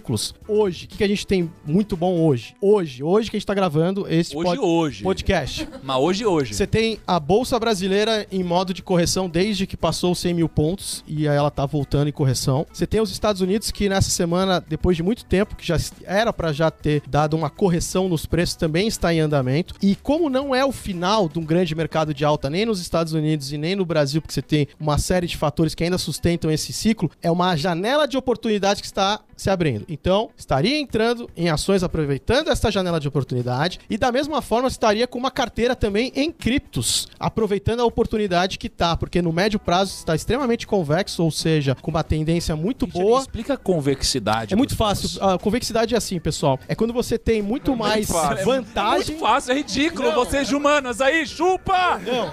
hoje, o que, que a gente tem muito bom hoje? Hoje, hoje que a gente tá gravando esse Hoje, pod- hoje. podcast. [LAUGHS] Mas hoje, hoje. Você tem a Bolsa Brasileira em modo de correção desde que passou os 100 mil pontos e aí ela tá voltando em correção. Você tem os Estados Unidos que nessa semana, depois de muito tempo, que já era pra já ter dado uma correção nos preços, também está em andamento. E como não é o final de um grande mercado de alta nem nos Estados Unidos e nem no Brasil, porque você tem uma série de fatores que ainda sustentam esse ciclo, é uma janela de oportunidade que está se abrindo. Então, estaria entrando em ações aproveitando essa janela de oportunidade e da mesma forma estaria com uma carteira também em criptos, aproveitando a oportunidade que tá, porque no médio prazo está extremamente convexo, ou seja, com uma tendência muito boa. Explica a convexidade. É muito fácil. A convexidade é assim, pessoal. É quando você tem muito mais É vantagem. muito fácil, é ridículo. Vocês de humanas aí, chupa! Não.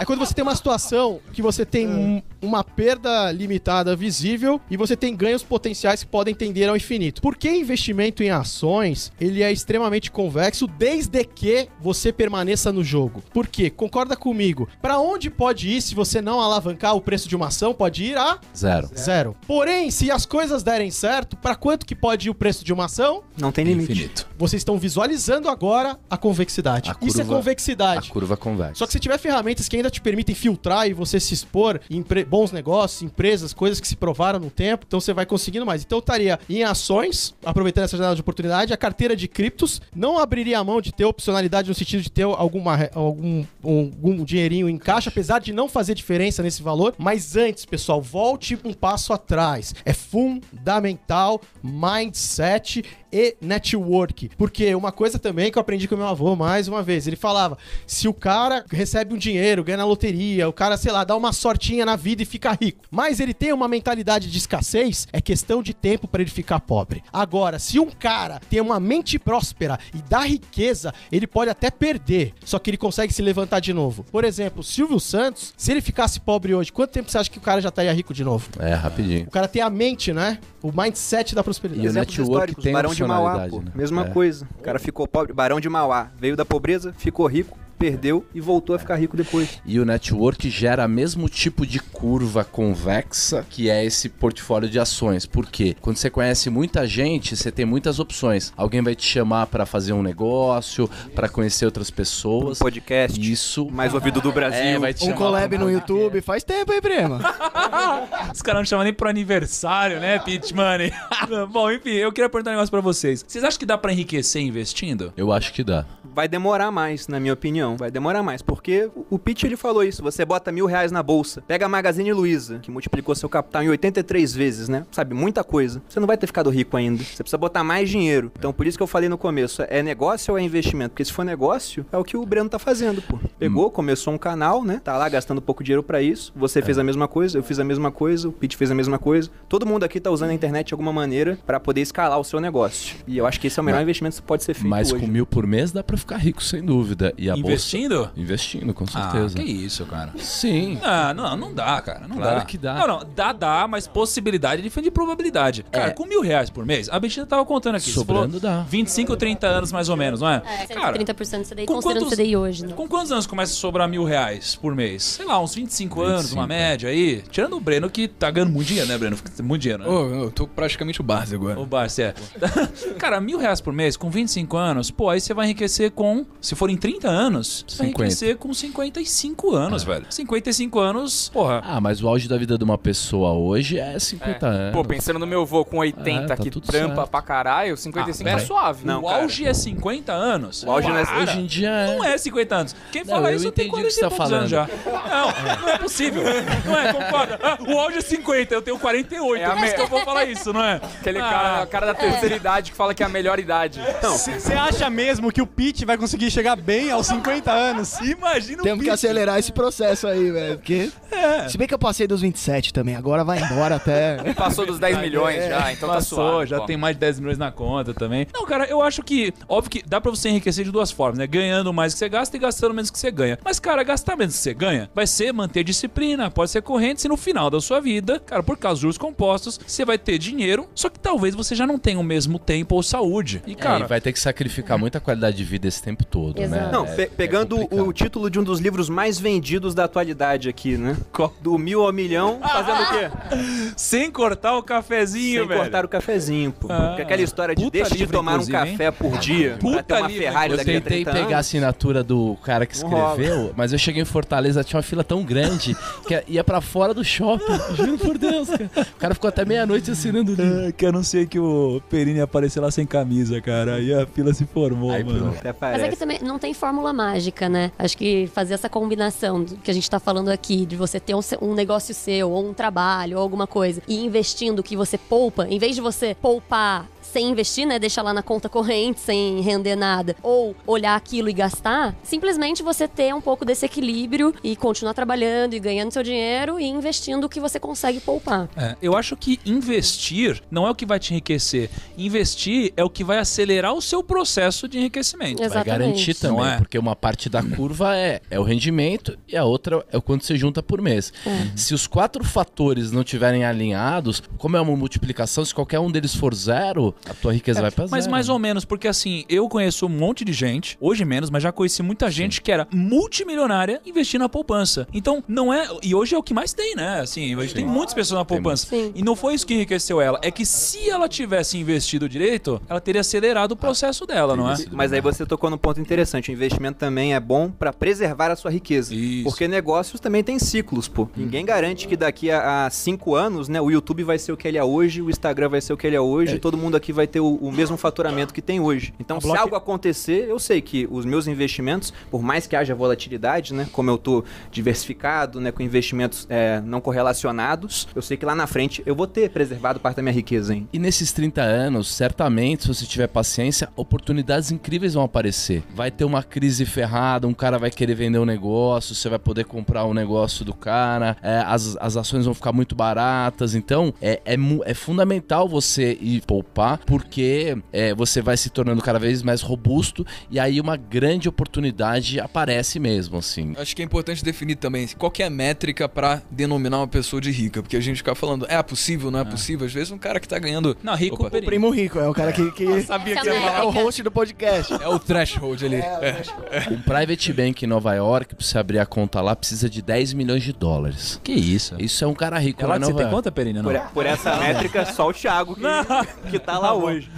É quando você tem uma situação que você tem um- uma perda limitada visível e você tem ganhos potenciais que podem tender ao infinito. Por que investimento em ações, ele é extremamente convexo desde que você permaneça no jogo? Por quê? Concorda comigo. Pra onde pode ir se você não alavancar o preço de uma ação? Pode ir a Zero. zero. Porém, se as coisas derem certo, pra quanto que pode ir o preço de uma ação? Não tem limite. Infinito. Vocês estão visualizando agora a convexidade. A Isso é curva- convexidade. A curva convexa. Só que se tiver ferramentas que ainda te permitem filtrar e você se expor em bons negócios, empresas, coisas que se provaram no tempo, então você vai conseguindo mais. Então eu estaria em ações, aproveitando essa janela de oportunidade, a carteira de criptos, não abriria a mão de ter opcionalidade no sentido de ter alguma, algum, algum dinheirinho em caixa, apesar de não fazer diferença nesse valor. Mas antes, pessoal, volte um passo atrás. É fundamental mindset e network. Porque uma coisa também que eu aprendi com meu avô mais uma vez, ele falava: se o cara recebe um dinheiro, ganha na loteria, o cara, sei lá, dá uma sortinha na vida e fica rico, mas ele tem uma mentalidade de escassez, é questão de tempo para ele ficar pobre. Agora, se um cara tem uma mente próspera e dá riqueza, ele pode até perder, só que ele consegue se levantar de novo. Por exemplo, Silvio Santos, se ele ficasse pobre hoje, quanto tempo você acha que o cara já estaria rico de novo? É, rapidinho. O cara tem a mente, né? O mindset da prosperidade. E o network tem Barão de Mauá, pô. né? Mesma É. coisa. O cara ficou pobre, Barão de Mauá. Veio da pobreza, ficou rico, perdeu e voltou a ficar rico depois. E o network gera mesmo tipo de curva convexa que é esse portfólio de ações. Por quê? Quando você conhece muita gente, você tem muitas opções. Alguém vai te chamar para fazer um negócio, para conhecer outras Um pessoas. podcast Isso mais ouvido do Brasil. é, vai te Um collab no YouTube. Faz tempo, hein, prima? [LAUGHS] Os caras não chamam nem pro aniversário, né, Pit Money? [LAUGHS] Bom, enfim, eu queria perguntar um negócio pra vocês. Vocês acham que dá pra enriquecer investindo? Eu acho que dá. Vai demorar mais, na minha opinião. Vai demorar mais, porque o- Pete ele falou isso. Você bota mil reais na bolsa, pega a Magazine Luiza, que multiplicou seu capital em 83 vezes, né? Sabe, muita coisa. Você não vai ter ficado rico ainda. Você precisa botar mais dinheiro. Então, por isso que eu falei no começo, é negócio ou é investimento? Porque se for negócio, é o que o Breno tá fazendo, pô. Pegou, começou um canal, né? Tá lá gastando pouco dinheiro pra isso. Você fez a mesma coisa, eu fiz a mesma coisa, o Pete fez a mesma coisa. Todo mundo aqui tá usando a internet de alguma maneira pra poder escalar o seu negócio. E eu acho que esse é o melhor investimento que pode ser feito Mas hoje. com mil por mês dá pra ficar rico, sem dúvida. E a Investindo? Investindo, com Ah, certeza. que isso, cara. Sim. Ah, não, não dá, cara. Não Claro dá. que dá. Não, não, dá, dá, mas possibilidade é diferente de probabilidade. Cara, É. com mil reais por mês, a Bettina tava contando aqui. você Sobrando dá. 25, 30 anos mais ou menos, não é? É, cara, 30% do CDI, com considerando quantos- CDI hoje, né? com quantos anos começa a sobrar mil reais por mês? Sei lá, uns 25, anos, 25, uma média aí. Tirando o Breno, que tá ganhando muito dinheiro, né, Breno? Muito dinheiro, né? Ô, eu tô praticamente o Barça agora. O Barça, é. [LAUGHS] Cara, mil reais por mês, com 25 anos, pô, aí você vai enriquecer com, se for em 30 anos, anos, você vai 50. enriquecer com 55 anos, velho. 55 anos, porra. Ah, mas o auge da vida de uma pessoa hoje é 50 anos. Pô, pensando no meu avô com 80 É, tá que trampa certo. pra caralho, 55 Ah, é suave. Não, o cara. auge é 50 anos? O auge não é- Para. Hoje em dia é. Não é 50 anos. Quem Não, fala eu isso tem entendi o 40 que você tá poucos anos já. falando. Não, não é possível. Não é, concorda? Ah, o auge é 50, eu tenho 48. É a Por isso me- que eu vou falar isso, não é? Aquele Ah, cara, cara da terceira idade que fala que é a melhor idade. Você acha mesmo que o Pete vai conseguir chegar bem aos 50 anos? Imagina o Temos que acelerar esse processo aí, velho. Porque. É. Se bem que eu passei dos 27 também, agora vai embora até. [LAUGHS] Passou dos 10 milhões já, então tá Passou, suave. já pô. tem mais de 10 milhões na conta também. Não, cara, eu acho que, óbvio que dá pra você enriquecer de duas formas, né? Ganhando mais que você gasta e gastando menos que você ganha. Mas, cara, gastar menos que você ganha vai ser manter disciplina, pode ser corrente, se no final da sua vida, cara, por causa dos juros compostos, você vai ter dinheiro, só que talvez você já não tenha o mesmo tempo ou saúde. E, É, cara, e vai ter que sacrificar muita qualidade de vida esse tempo todo, Exato. né? Não, É- pe- é pegando complicado. o título de um dos livros mais vendidos da atualidade aqui, né? Do mil ao milhão, [LAUGHS] fazendo o quê? sem cortar o cafezinho, Sem velho. cortar o cafezinho, pô. Ah. Porque aquela história de deixa de tomar um inclusive, hein? café por dia Puta pra ter uma livro, Ferrari Eu daqui a tentei 30 pegar a anos. assinatura do cara que escreveu, mas eu cheguei em Fortaleza, tinha uma fila tão grande que ia pra fora do shopping. [LAUGHS] Juro por Deus, cara. O cara ficou até meia-noite assinando o livro. É, que eu não sei que o Perini ia aparecer lá sem camisa, cara. Aí a fila se formou, Aí, mano. Mas parece. é que também não tem fórmula mágica, né? Acho que fazer essa combinação do que a gente tá falando aqui, de você ter um, um negócio seu, ou um trabalho, ou alguma coisa, e investindo que você poupa, em vez de você poupar sem investir, né? Deixar lá na conta corrente sem render nada, ou olhar aquilo e gastar, simplesmente você ter um pouco desse equilíbrio e continuar trabalhando e ganhando seu dinheiro e investindo o que você consegue poupar. É, eu acho que investir não é o que vai te enriquecer. Investir é o que vai acelerar o seu processo de enriquecimento. Exato. Vai Exatamente. garantir também, é? porque uma parte da curva é, é o rendimento e a outra é o quanto você junta por mês. Se os quatro fatores não tiverem alinhados, como é uma multiplicação, se qualquer um deles for zero, a tua riqueza vai pra zero. Mas mais ou menos, porque assim, eu conheço um monte de gente, hoje menos, mas já conheci muita gente que era multimilionária investindo na poupança. Então, não é. E hoje é o que mais tem, né? Assim, hoje tem muitas pessoas na poupança. Sim. E não foi isso que enriqueceu ela. É que se ela tivesse investido direito, ela teria acelerado o processo dela, não é? Mas aí você tocou num ponto interessante. O investimento também é bom pra preservar a sua riqueza. Isso. Porque negócios também têm ciclos, pô. Ninguém garante que daqui a, a cinco anos, né, o YouTube vai ser o que ele é hoje, o Instagram vai ser o que ele é hoje, e todo mundo aqui vai ter o, o mesmo faturamento que tem hoje. Então, se Block- algo acontecer, eu sei que os meus investimentos, por mais que haja volatilidade, né, como eu tô diversificado, né, com investimentos é, não correlacionados, eu sei que lá na frente eu vou ter preservado parte da minha riqueza, hein. E nesses 30 anos, certamente, se você tiver paciência, oportunidades incríveis vão aparecer. Vai ter uma crise ferrada, um cara vai querer vender um negócio, você vai poder comprar o negócio do cara, é, as, as ações vão ficar muito baratas. Então, é, é, é fundamental você ir poupar, porque é, você vai se tornando cada vez mais robusto e aí uma grande oportunidade aparece mesmo, assim. Acho que é importante definir também qual que é a métrica pra denominar uma pessoa de rica, porque a gente fica falando, é possível, não é possível? Às vezes um cara que tá ganhando Não, rico Opa. Perini. Primo Rico, é o cara que, que [LAUGHS] Sabia que ia falar. é o host do podcast. é o threshold ali. É. Um private bank em Nova York, pra você abrir a conta lá, precisa de 10 milhões de dólares. Que isso? Isso é um cara rico É lá lá você Nova tem York. conta, Perini? Não. Por, por essa métrica, só o Thiago que, que tá lá hoje.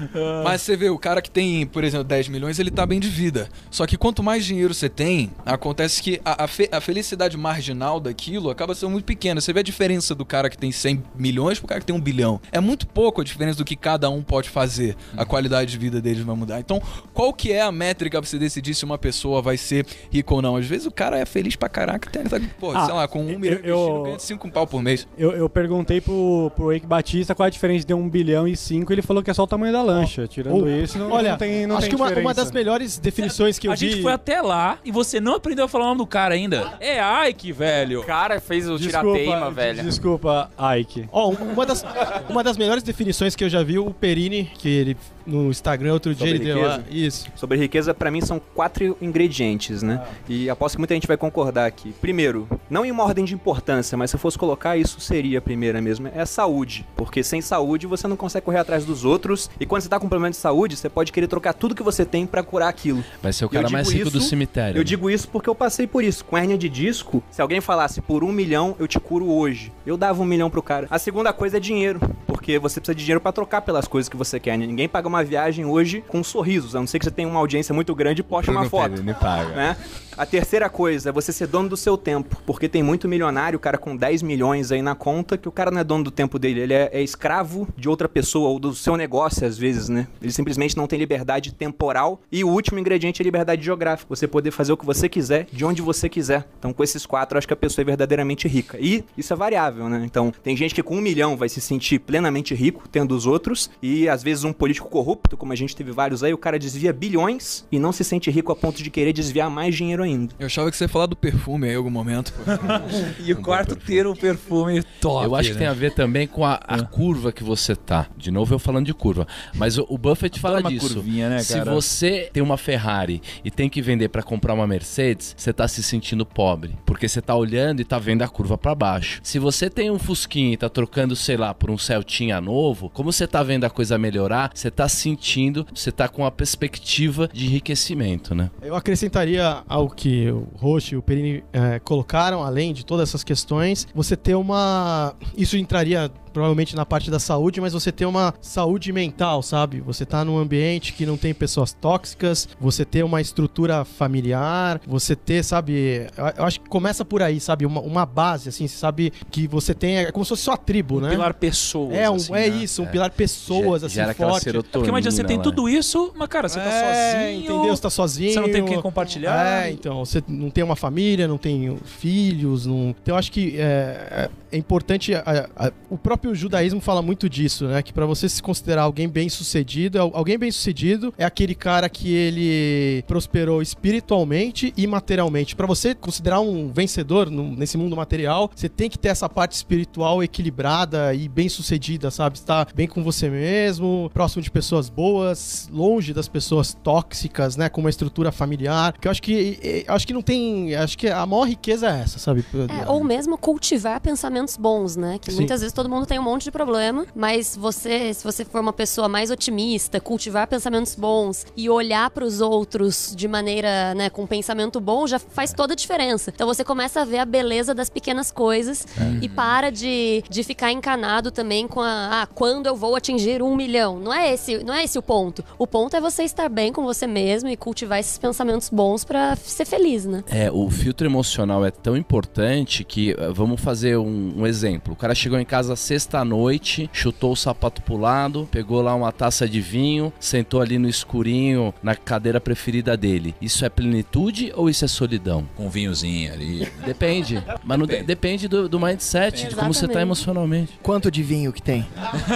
Mas você vê, o cara que tem, por exemplo, 10 milhões, ele tá bem de vida. Só que quanto mais dinheiro você tem, acontece que a, a fe- a felicidade marginal daquilo acaba sendo muito pequena. Você vê a diferença do cara que tem 100 milhões pro cara que tem um bilhão. É muito pouco a diferença do que cada um pode fazer. A qualidade de vida deles vai mudar. Então, qual que é a métrica pra você decidir se uma pessoa vai ser rica ou não? Às vezes o cara é feliz pra caraca, tem, tá, pô, Ah, sei lá, com um milhão eu- ganha 5 pau por mês. Eu, eu perguntei pro, pro Eike Batista qual a diferença de um bilhão e cinco, ele falou que é só o tamanho da lancha. Tirando isso, não, Olha, não tem não acho tem que uma, uma das melhores definições que eu a vi... gente foi até lá e você não aprendeu a falar o nome do cara ainda. É Ike, velho. O cara fez o Desculpa, tirateima, velho. Desculpa, Ike. Ó, uma das, uma das melhores definições que eu já vi, o Perini, que ele no Instagram outro dia Sobre ele deu lá. riqueza? Isso. Sobre riqueza, pra mim, são quatro ingredientes, né? E aposto que muita gente vai concordar aqui. Primeiro, não em uma ordem de importância, mas se eu fosse colocar, isso seria a primeira mesmo, é a saúde. Porque sem saúde, você não consegue correr atrás dos outros. E quando você tá com problema de saúde, você pode querer trocar tudo que você tem pra curar aquilo. Vai ser o cara mais rico do isso- cemitério. Eu né? digo isso porque eu passei por isso. Com hérnia de disco, se alguém falasse por um milhão, eu te curo hoje. Eu dava um milhão pro cara. A segunda coisa é dinheiro. Porque você precisa de dinheiro pra trocar pelas coisas que você quer. Ninguém paga uma viagem hoje com sorrisos. A não ser que você tenha uma audiência muito grande e poste uma foto. Perini paga. Né? A terceira coisa é você ser dono do seu tempo. Porque tem muito milionário, cara com 10 milhões aí na conta, que o cara não é dono do tempo dele, ele é, é escravo de outra pessoa ou do seu negócio, às vezes, né? Ele simplesmente não tem liberdade temporal. E o último ingrediente é liberdade geográfica. Você poder fazer o que você quiser, de onde você quiser. Então, com esses quatro, acho que a pessoa é verdadeiramente rica. E isso é variável, né? Então, tem gente que com um milhão vai se sentir plenamente rico, tendo os outros, e às vezes um político corrupto, como a gente teve vários aí, o cara desvia bilhões e não se sente rico a ponto de querer desviar mais dinheiro ainda. Eu achava que você ia falar do perfume aí em algum momento. [LAUGHS] E o quarto ter um perfume top. Eu acho que né? tem a ver também com a, a curva que você tá. De novo eu falando de curva. Mas o, o Buffett fala uma disso. curvinha, né, Se você tem uma Ferrari e tem que vender pra comprar uma Mercedes, você tá se sentindo pobre. Porque você tá olhando e tá vendo a curva pra baixo. Se você tem um Fusquinha e tá trocando, sei lá, por um Celtinha novo, como você tá vendo a coisa melhorar, você tá sentindo, você tá com a perspectiva de enriquecimento, né? Eu acrescentaria ao que o Roche e o Perini eh, colocaram, além de todas essas questões, você ter uma. Isso entraria provavelmente na parte da saúde, mas você ter uma saúde mental, sabe? Você tá num ambiente que não tem pessoas tóxicas, você ter uma estrutura familiar, você ter, sabe? Eu, acho que começa por aí, sabe? Uma, uma base, assim, você sabe que você tem. É como se fosse sua tribo, né? Pilar pessoas. é, um, assim, é né? isso, um pilar pessoas, assim, forte. serotonina Porque imagina, você tem lá. tudo isso, mas cara, você tá É, sozinho. Entendeu? Você tá sozinho. Você não tem com quem compartilhar. É, então, você não tem uma família, não tem filhos, não... Então eu acho que é, é importante... a- a- o próprio judaísmo fala muito disso, né? Que pra você se considerar alguém bem-sucedido, al- alguém bem-sucedido é aquele cara que ele prosperou espiritualmente e materialmente. Pra você considerar um vencedor nesse mundo material, você tem que ter essa parte espiritual equilibrada e bem-sucedida, sabe? Estar bem com você mesmo, próximo de pessoas boas, longe das pessoas tóxicas, né? Com uma estrutura familiar. Que eu acho que eu acho que não tem, acho que a maior riqueza é essa, sabe? É, ou mesmo cultivar pensamentos bons, né? Que Sim. muitas vezes todo mundo tem um monte de problema, mas você, se você for uma pessoa mais otimista, cultivar pensamentos bons e olhar para os outros de maneira, né, com pensamento bom, já faz toda a diferença. Então você começa a ver a beleza das pequenas coisas e para de, de ficar encanado também com a, ah, quando eu vou atingir um milhão. Não é esse, não é esse o ponto. O ponto é você estar bem com você mesmo e cultivar esses pensamentos bons para ser feliz, né? É, o filtro emocional é tão importante que, eh, vamos fazer um, um exemplo. O cara chegou em casa sexta-noite, chutou o sapato pro lado, pegou lá uma taça de vinho, sentou ali no escurinho, na cadeira preferida dele. Isso é plenitude ou isso é solidão? Com um vinhozinho ali. Depende. [LAUGHS] Mas não de- depende do, do mindset, de como você tá Exatamente. emocionalmente. Quanto de vinho que tem?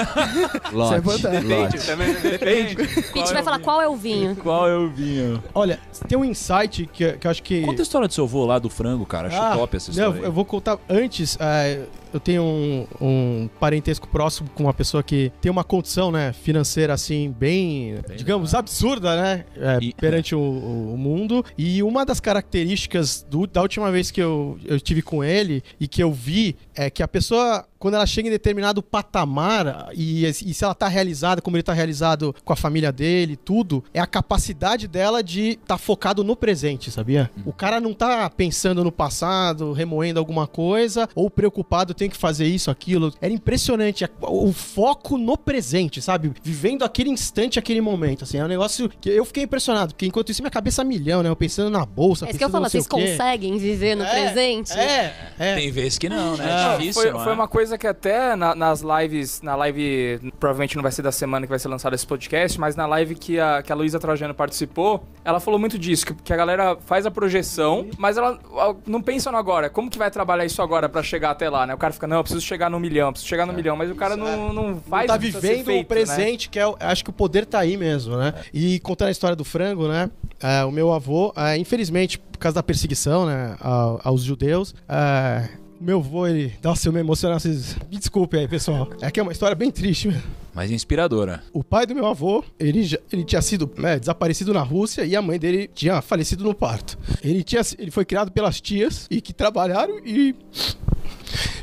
[LAUGHS] Lote, importante. lote. Também depende. [LAUGHS] Pete vai falar qual é o vinho. Qual é o vinho? Olha, tem um insight que, que eu acho que Conta a história do seu avô lá do frango, cara. Acho Ah, top essa não, história. eu aí. vou contar antes. é, eu tenho um, um parentesco próximo com uma pessoa que tem uma condição, né, financeira assim bem, digamos, absurda, né, é, E- perante o, o mundo. E uma das características do- da última vez que eu, eu tive com ele e que eu vi é que a pessoa quando ela chega em determinado patamar e, e se ela tá realizada, como ele tá realizado com a família dele, tudo, é a capacidade dela de estar tá focado no presente, sabia? O cara não tá pensando no passado, remoendo alguma coisa, ou preocupado, tem que fazer isso, aquilo. Era impressionante o foco no presente, sabe? Vivendo aquele instante, aquele momento, assim. É um negócio que eu fiquei impressionado, porque enquanto isso minha cabeça a milhão, né? Eu pensando na bolsa, É isso que eu falo, vocês conseguem viver no É, presente? É, é. Tem vezes que não, né? É difícil, foi, foi é? uma coisa que até na- nas lives, na live, provavelmente não vai ser da semana que vai ser lançado esse podcast, mas na live que a, que a Luísa Trajano participou, ela falou muito disso, que, que a galera faz a projeção, mas ela, não pensa no agora. Como que vai trabalhar isso agora pra chegar até lá, né? O cara fica, não, eu preciso chegar no milhão, preciso chegar no milhão, mas o cara não, não faz tá o que precisa ser vivendo feito, o presente, que é, acho que o poder tá aí mesmo, né? E contando a história do frango, né? é, o meu avô, é, infelizmente, por causa da perseguição, né, aos judeus, é, meu avô, ele. Nossa, eu me emociono. Vocês... Me desculpe aí, pessoal. É que é uma história bem triste mesmo. Mas inspiradora. O pai do meu avô, ele, já- ele tinha sido né, desaparecido na Rússia e a mãe dele tinha falecido no parto. Ele, tinha, ele foi criado pelas tias e que trabalharam e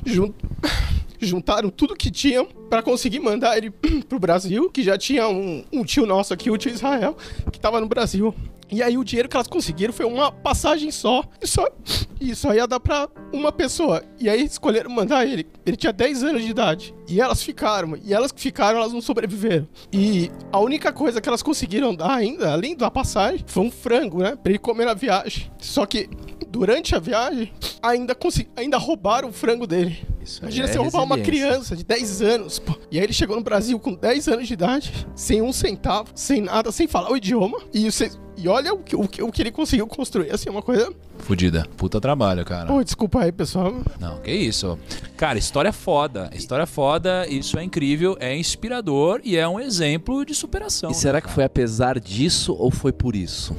jun- juntaram tudo que tinham pra conseguir mandar ele [CLEARS THROAT] pro Brasil, que já tinha um, um tio nosso aqui, o tio Israel, que tava no Brasil. E aí o dinheiro que elas conseguiram foi uma passagem só. E só e só ia dar pra uma pessoa. E aí escolheram mandar ele. Ele tinha 10 anos de idade. E elas ficaram. E elas que ficaram, elas não sobreviveram. E a única coisa que elas conseguiram dar ainda, além da passagem, foi um frango, né? Pra ele comer na viagem. Só que durante a viagem, ainda, consegui, ainda roubaram o frango dele. Isso Imagina você é roubar uma criança de 10 anos, pô. E aí ele chegou no Brasil com 10 anos de idade, sem um centavo, sem nada, sem falar o idioma. E, você, e olha o que, o, que, o que ele conseguiu construir. Assim, uma coisa. Fudida. Puta trabalho, cara. Pô, desculpa aí, pessoal. Não, que isso. Cara, história foda. História foda, isso é incrível, é inspirador e é um exemplo de superação. E né, será que cara? foi apesar disso ou foi por isso?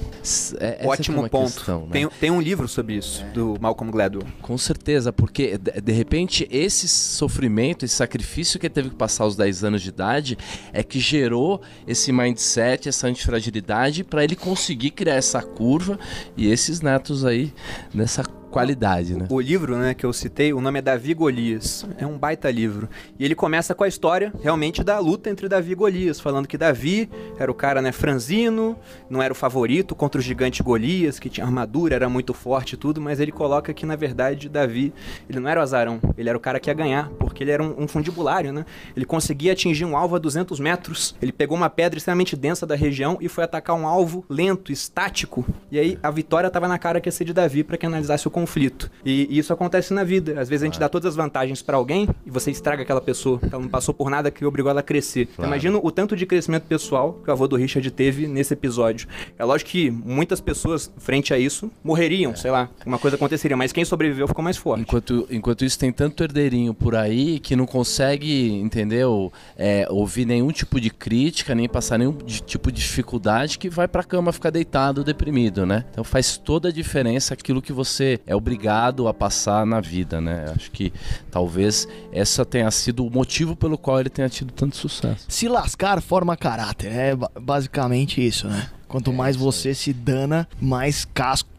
É- Ótimo que é ponto. questão, né? tem, tem um livro sobre isso, do Malcolm Gladwell. Com certeza, porque de, de repente esse sofrimento, esse sacrifício que ele teve que passar aos 10 anos de idade é que gerou esse mindset, essa antifragilidade para ele conseguir criar essa curva e esses netos aí nessa qualidade, né? O livro, né, que eu citei, o nome é Davi Golias. É um baita livro. E ele começa com a história, realmente, da luta entre Davi e Golias, falando que Davi era o cara, né, franzino, não era o favorito contra o gigante Golias, que tinha armadura, era muito forte e tudo, mas ele coloca que, na verdade, Davi, ele não era o azarão, ele era o cara que ia ganhar, porque ele era um, um fundibulário, né? Ele conseguia atingir um alvo a 200 metros, ele pegou uma pedra extremamente densa da região e foi atacar um alvo lento, estático, e aí a vitória estava na cara que ia ser de Davi para que analisasse o conflito. E, e isso acontece na vida. Às vezes a gente dá todas as vantagens para alguém e você estraga aquela pessoa. Ela não passou por nada que obrigou ela a crescer. Então, imagina o tanto de crescimento pessoal que o avô do Richard teve nesse episódio. É lógico que muitas pessoas, frente a isso, morreriam, sei lá, uma coisa aconteceria, mas quem sobreviveu ficou mais forte. Enquanto, enquanto isso, tem tanto herdeirinho por aí que não consegue, entendeu? É, ouvir nenhum tipo de crítica, nem passar nenhum de- tipo de dificuldade que vai pra cama ficar deitado, deprimido, né? Então faz toda a diferença aquilo que você é obrigado a passar na vida, né? Acho que talvez essa tenha sido o motivo pelo qual ele tenha tido tanto sucesso. Se lascar forma caráter. É ba- basicamente isso, né? Quanto mais você se dana, mais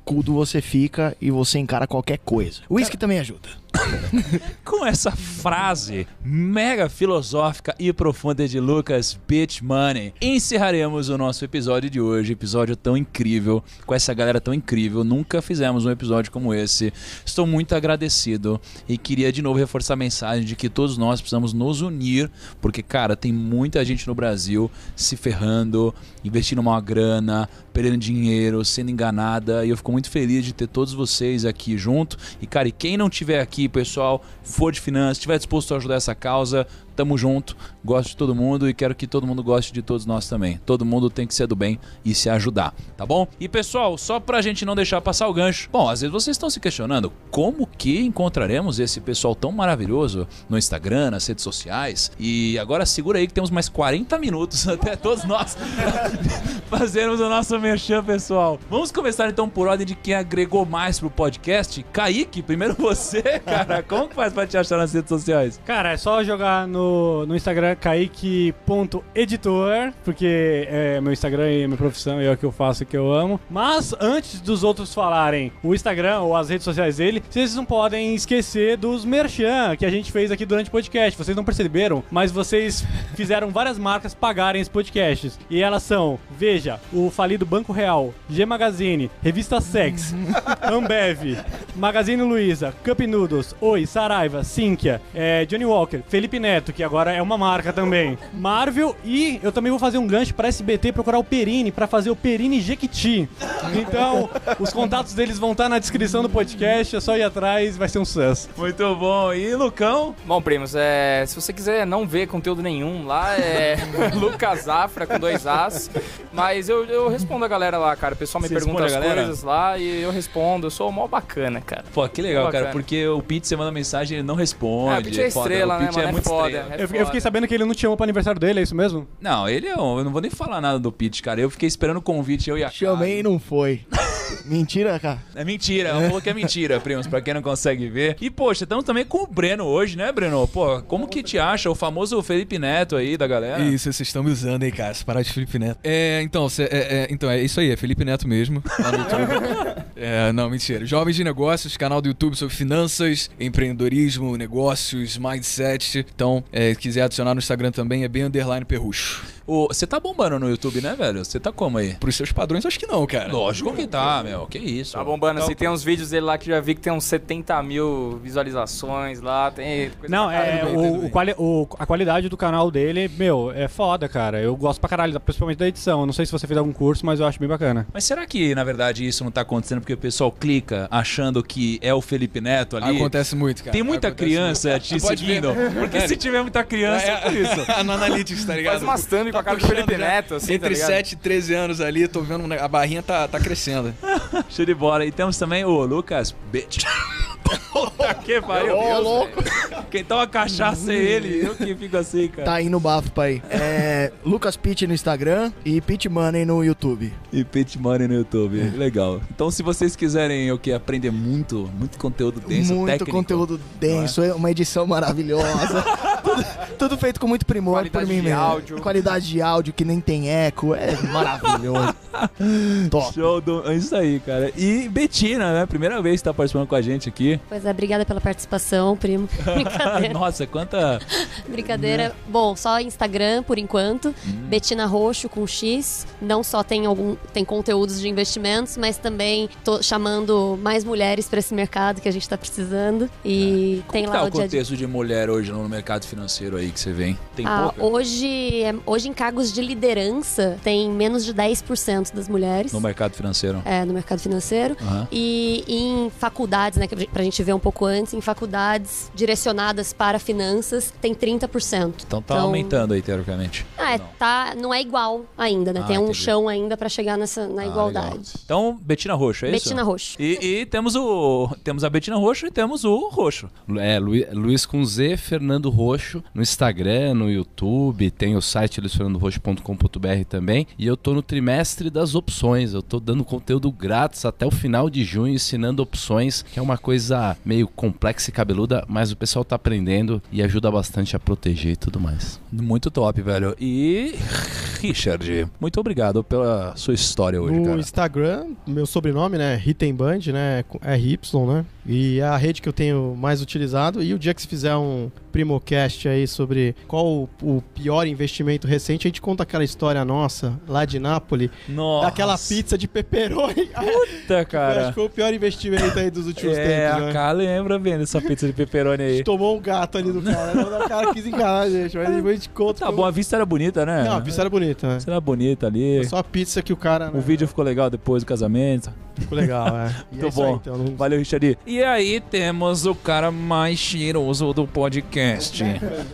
cascudo você fica e você encara qualquer coisa. O uísque também ajuda. [LAUGHS] Com essa frase mega filosófica e profunda de Lucas Bitch Money, encerraremos o nosso episódio de hoje. Episódio tão incrível, com essa galera tão incrível. Nunca fizemos um episódio como esse. Estou muito agradecido e queria de novo reforçar a mensagem de que todos nós precisamos nos unir, porque, cara, tem muita gente no Brasil se ferrando, investindo uma grana, perdendo dinheiro, sendo enganada. E eu fico muito feliz de ter todos vocês aqui junto. E, cara, e quem não tiver aqui, pessoal, for de finanças, estiver disposto a ajudar essa causa, tamo junto. Gosto de todo mundo e quero que todo mundo goste de todos nós também. Todo mundo tem que ser do bem e se ajudar, tá bom? E pessoal, só pra gente não deixar passar o gancho. Bom, às vezes vocês estão se questionando como que encontraremos esse pessoal tão maravilhoso no Instagram, nas redes sociais. E agora segura aí que temos mais 40 minutos [LAUGHS] até todos nós [LAUGHS] fazermos o nosso merchan, pessoal. Vamos começar então por ordem de quem agregou mais pro podcast. Kaique, primeiro [LAUGHS] você, cara. Como que faz pra te achar nas redes sociais? Cara, é só jogar no, no Instagram kaique.editor, porque é meu Instagram e minha profissão e é o que eu faço e que eu amo. Mas antes dos outros falarem o Instagram ou as redes sociais dele, vocês não podem esquecer dos merchan que a gente fez aqui durante o podcast. Vocês não perceberam, mas vocês [LAUGHS] fizeram várias marcas pagarem esse podcast. E elas são, veja, o falido Banco Real, G Magazine, Revista Sex, [LAUGHS] Ambev, Magazine Luiza, Cup Noodles, Oi, Saraiva, Sinkia, é, Johnny Walker, Felipe Neto, que agora é uma marca também, Marvel e eu também vou fazer um gancho pra SBT procurar o Perini pra fazer o Perini Jequiti. Então, os contatos deles vão estar na descrição do podcast, é só ir atrás, vai ser um sucesso. Muito bom. E Lucão? Bom, primos, é, se você quiser não ver conteúdo nenhum lá, é [LAUGHS] Lucas Zafra com dois As. Mas eu, eu respondo a galera lá, cara. O pessoal me Você pergunta as coisas lá e eu respondo. Eu sou mó bacana, cara. Pô, que legal, cara, porque o Pete você manda mensagem e ele não responde. Ah, o Pete é foda. estrela, o né, Pete mano? é É muito foda. É Eu, eu fiquei sabendo que ele não te chamou pro aniversário dele, é isso mesmo? Não, ele é um, eu não vou nem falar nada do Pete, cara. Eu fiquei esperando o convite, eu e a Chamei e não foi. [LAUGHS] Mentira, cara. É mentira, ela falou que é mentira, primos, pra quem não consegue ver. E, poxa, estamos também com o Breno hoje, né, Breno? Pô, como que te acha o famoso Felipe Neto aí da galera? Isso, vocês estão me usando aí, cara. Se parar de Felipe Neto. É, então, cê- é, é, então, é isso aí, é Felipe Neto mesmo, lá no YouTube. [LAUGHS] É, não, mentira. Jovens de Negócios, canal do YouTube sobre finanças, empreendedorismo, negócios, mindset. Então, é, quiser adicionar no Instagram também, é bem underline perrucho. Você tá bombando no YouTube, né, velho? Você tá como aí? Pros seus padrões, acho que não, cara. Lógico que tá, meu. Que isso. Tá bombando Então, assim, tem uns vídeos dele lá que já vi que tem uns 70 mil visualizações lá, tem coisa Não, é, o, o quali- o- a qualidade do canal dele, meu, é foda, cara. Eu gosto pra caralho, principalmente da edição. Eu Não sei se você fez algum curso, mas eu acho bem bacana. Mas será que, na verdade, isso não tá acontecendo porque o pessoal clica achando que é o Felipe Neto ali? Acontece muito, cara. Tem muita Acontece criança te Pode ver. seguindo. Porque se tiver muita criança, é por isso. [LAUGHS] no Analytics, tá ligado? Faz umas thumb com a cara do Felipe já. Neto, assim, tá Entre ligado? 7 e 13 anos ali, tô vendo a barrinha tá, tá crescendo. [LAUGHS] Show de bola. E temos também o Lucas Bitch. [LAUGHS] Puta que pariu. Ô, louco. Quem toma cachaça é ele. Eu que fico assim, cara. Tá indo bafo pra aí. É Lucas Pitt no Instagram e Pitt Money no YouTube. E Pit Money no YouTube. Legal. Então, se vocês quiserem o que aprender muito, muito conteúdo denso, muito técnico, conteúdo denso, é uma edição maravilhosa. [LAUGHS] tudo, tudo feito com muito primor Qualidade por mim de mesmo. áudio. Qualidade de áudio que nem tem eco, é maravilhoso. [LAUGHS] Top. Show do... É isso aí, cara. E Betina, né? Primeira vez que tá participando com a gente aqui. Pois é, obrigada pela participação, primo. [LAUGHS] Brincadeira. Nossa, quanta. [LAUGHS] Brincadeira. Bom, só Instagram por enquanto. Betina Roxo com X. Não só tem algum tem conteúdos de investimentos, mas também tô chamando mais mulheres para esse mercado que a gente tá precisando. E tem Como lá tá o o contexto de mulher hoje no mercado financeiro aí que você vem? Tem Ah, pouca? hoje, é- hoje em cargos de liderança tem menos de 10% das mulheres. No mercado financeiro. É, no mercado financeiro. Aham. E em faculdades, né, que pra gente ver um pouco antes, em faculdades direcionadas para finanças, tem 30%. Então tá aumentando aí, teoricamente. Ah, é, Não. tá, não é igual ainda, né? Ah, tem um entendi. chão ainda pra chegar nessa, na Ah, igualdade. legal. Então, Betina Roxo, é isso? Betina Roxo. E, e temos o. Temos a Betina Roxo e temos o Roxo. É, Lu- Luiz com Z, Fernando Roxo, no Instagram, no YouTube, tem o site luizfernandoroxo.com.br também. E eu tô no trimestre das opções. Eu tô dando conteúdo grátis até o final de junho, ensinando opções, que é uma coisa meio complexa e cabeluda, mas o pessoal tá aprendendo e ajuda bastante a proteger e tudo mais. Muito top, velho. E. Richard, muito obrigado pela sua história hoje, no cara. Instagram, meu sobrenome, né? Ritemband, né? RY, né? E é a rede que eu tenho mais utilizado. E o dia que se fizer um Primocast aí sobre qual o, o pior investimento recente, a gente conta aquela história nossa lá de Nápoles, Nossa. daquela pizza de pepperoni. [LAUGHS] Puta, Acho cara. que foi o pior investimento aí dos últimos [LAUGHS] É, tempos, a né? Cá lembra bem dessa pizza de pepperoni A aí. gente tomou um gato ali do [LAUGHS] cara. O cara quis enganar a gente, mas depois a gente conta. Tá como- bom, a vista era bonita, né? Não, a pizza era bonita, né? Você era bonita ali. Foi só a pizza que o cara. O né, vídeo ficou legal depois do casamento. Ficou legal, é. Muito é isso aí, bom. então, não- Valeu, Richard. E aí temos o cara mais cheiroso do podcast.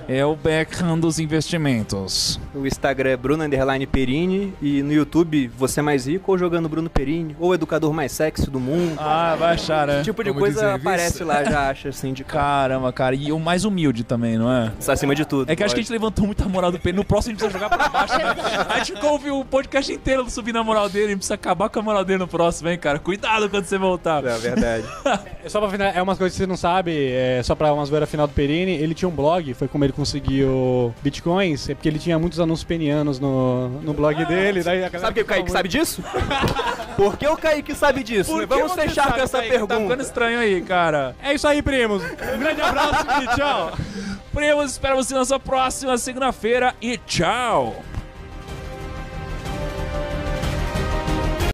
É o Beckham dos investimentos. O Instagram é Bruno Underline Perini e no YouTube Você Mais Rico ou jogando Bruno Perini ou Educador Mais Sexy do Mundo. Ah, vai achar, né? Esse tipo de Como coisa aparece lá, já acha assim de [LAUGHS] cara. Caramba, cara. E o mais humilde também, não é? Acima de tudo. É que acho que a gente levantou muita moral do Pedro. No próximo a gente precisa jogar pra baixo, né? A gente ouvindo o podcast inteiro subindo a moral dele. A gente precisa acabar com a moral dele no próximo, hein, cara? Cuidado quando você voltar. É verdade. [LAUGHS] É Só pra final, é umas coisas que você não sabe, é só pra uma zoeira final do Perini, ele tinha um blog, foi como ele conseguiu bitcoins, é porque ele tinha muitos anúncios penianos no, no blog dele, daí Sabe que o Kaique sabe disso? Por que o Kaique sabe disso? Por Vamos fechar com essa Kaique? Tá ficando pergunta. estranho aí, cara. É isso aí, primos. Um grande abraço e tchau. Primos, espero você na sua próxima segunda-feira e tchau!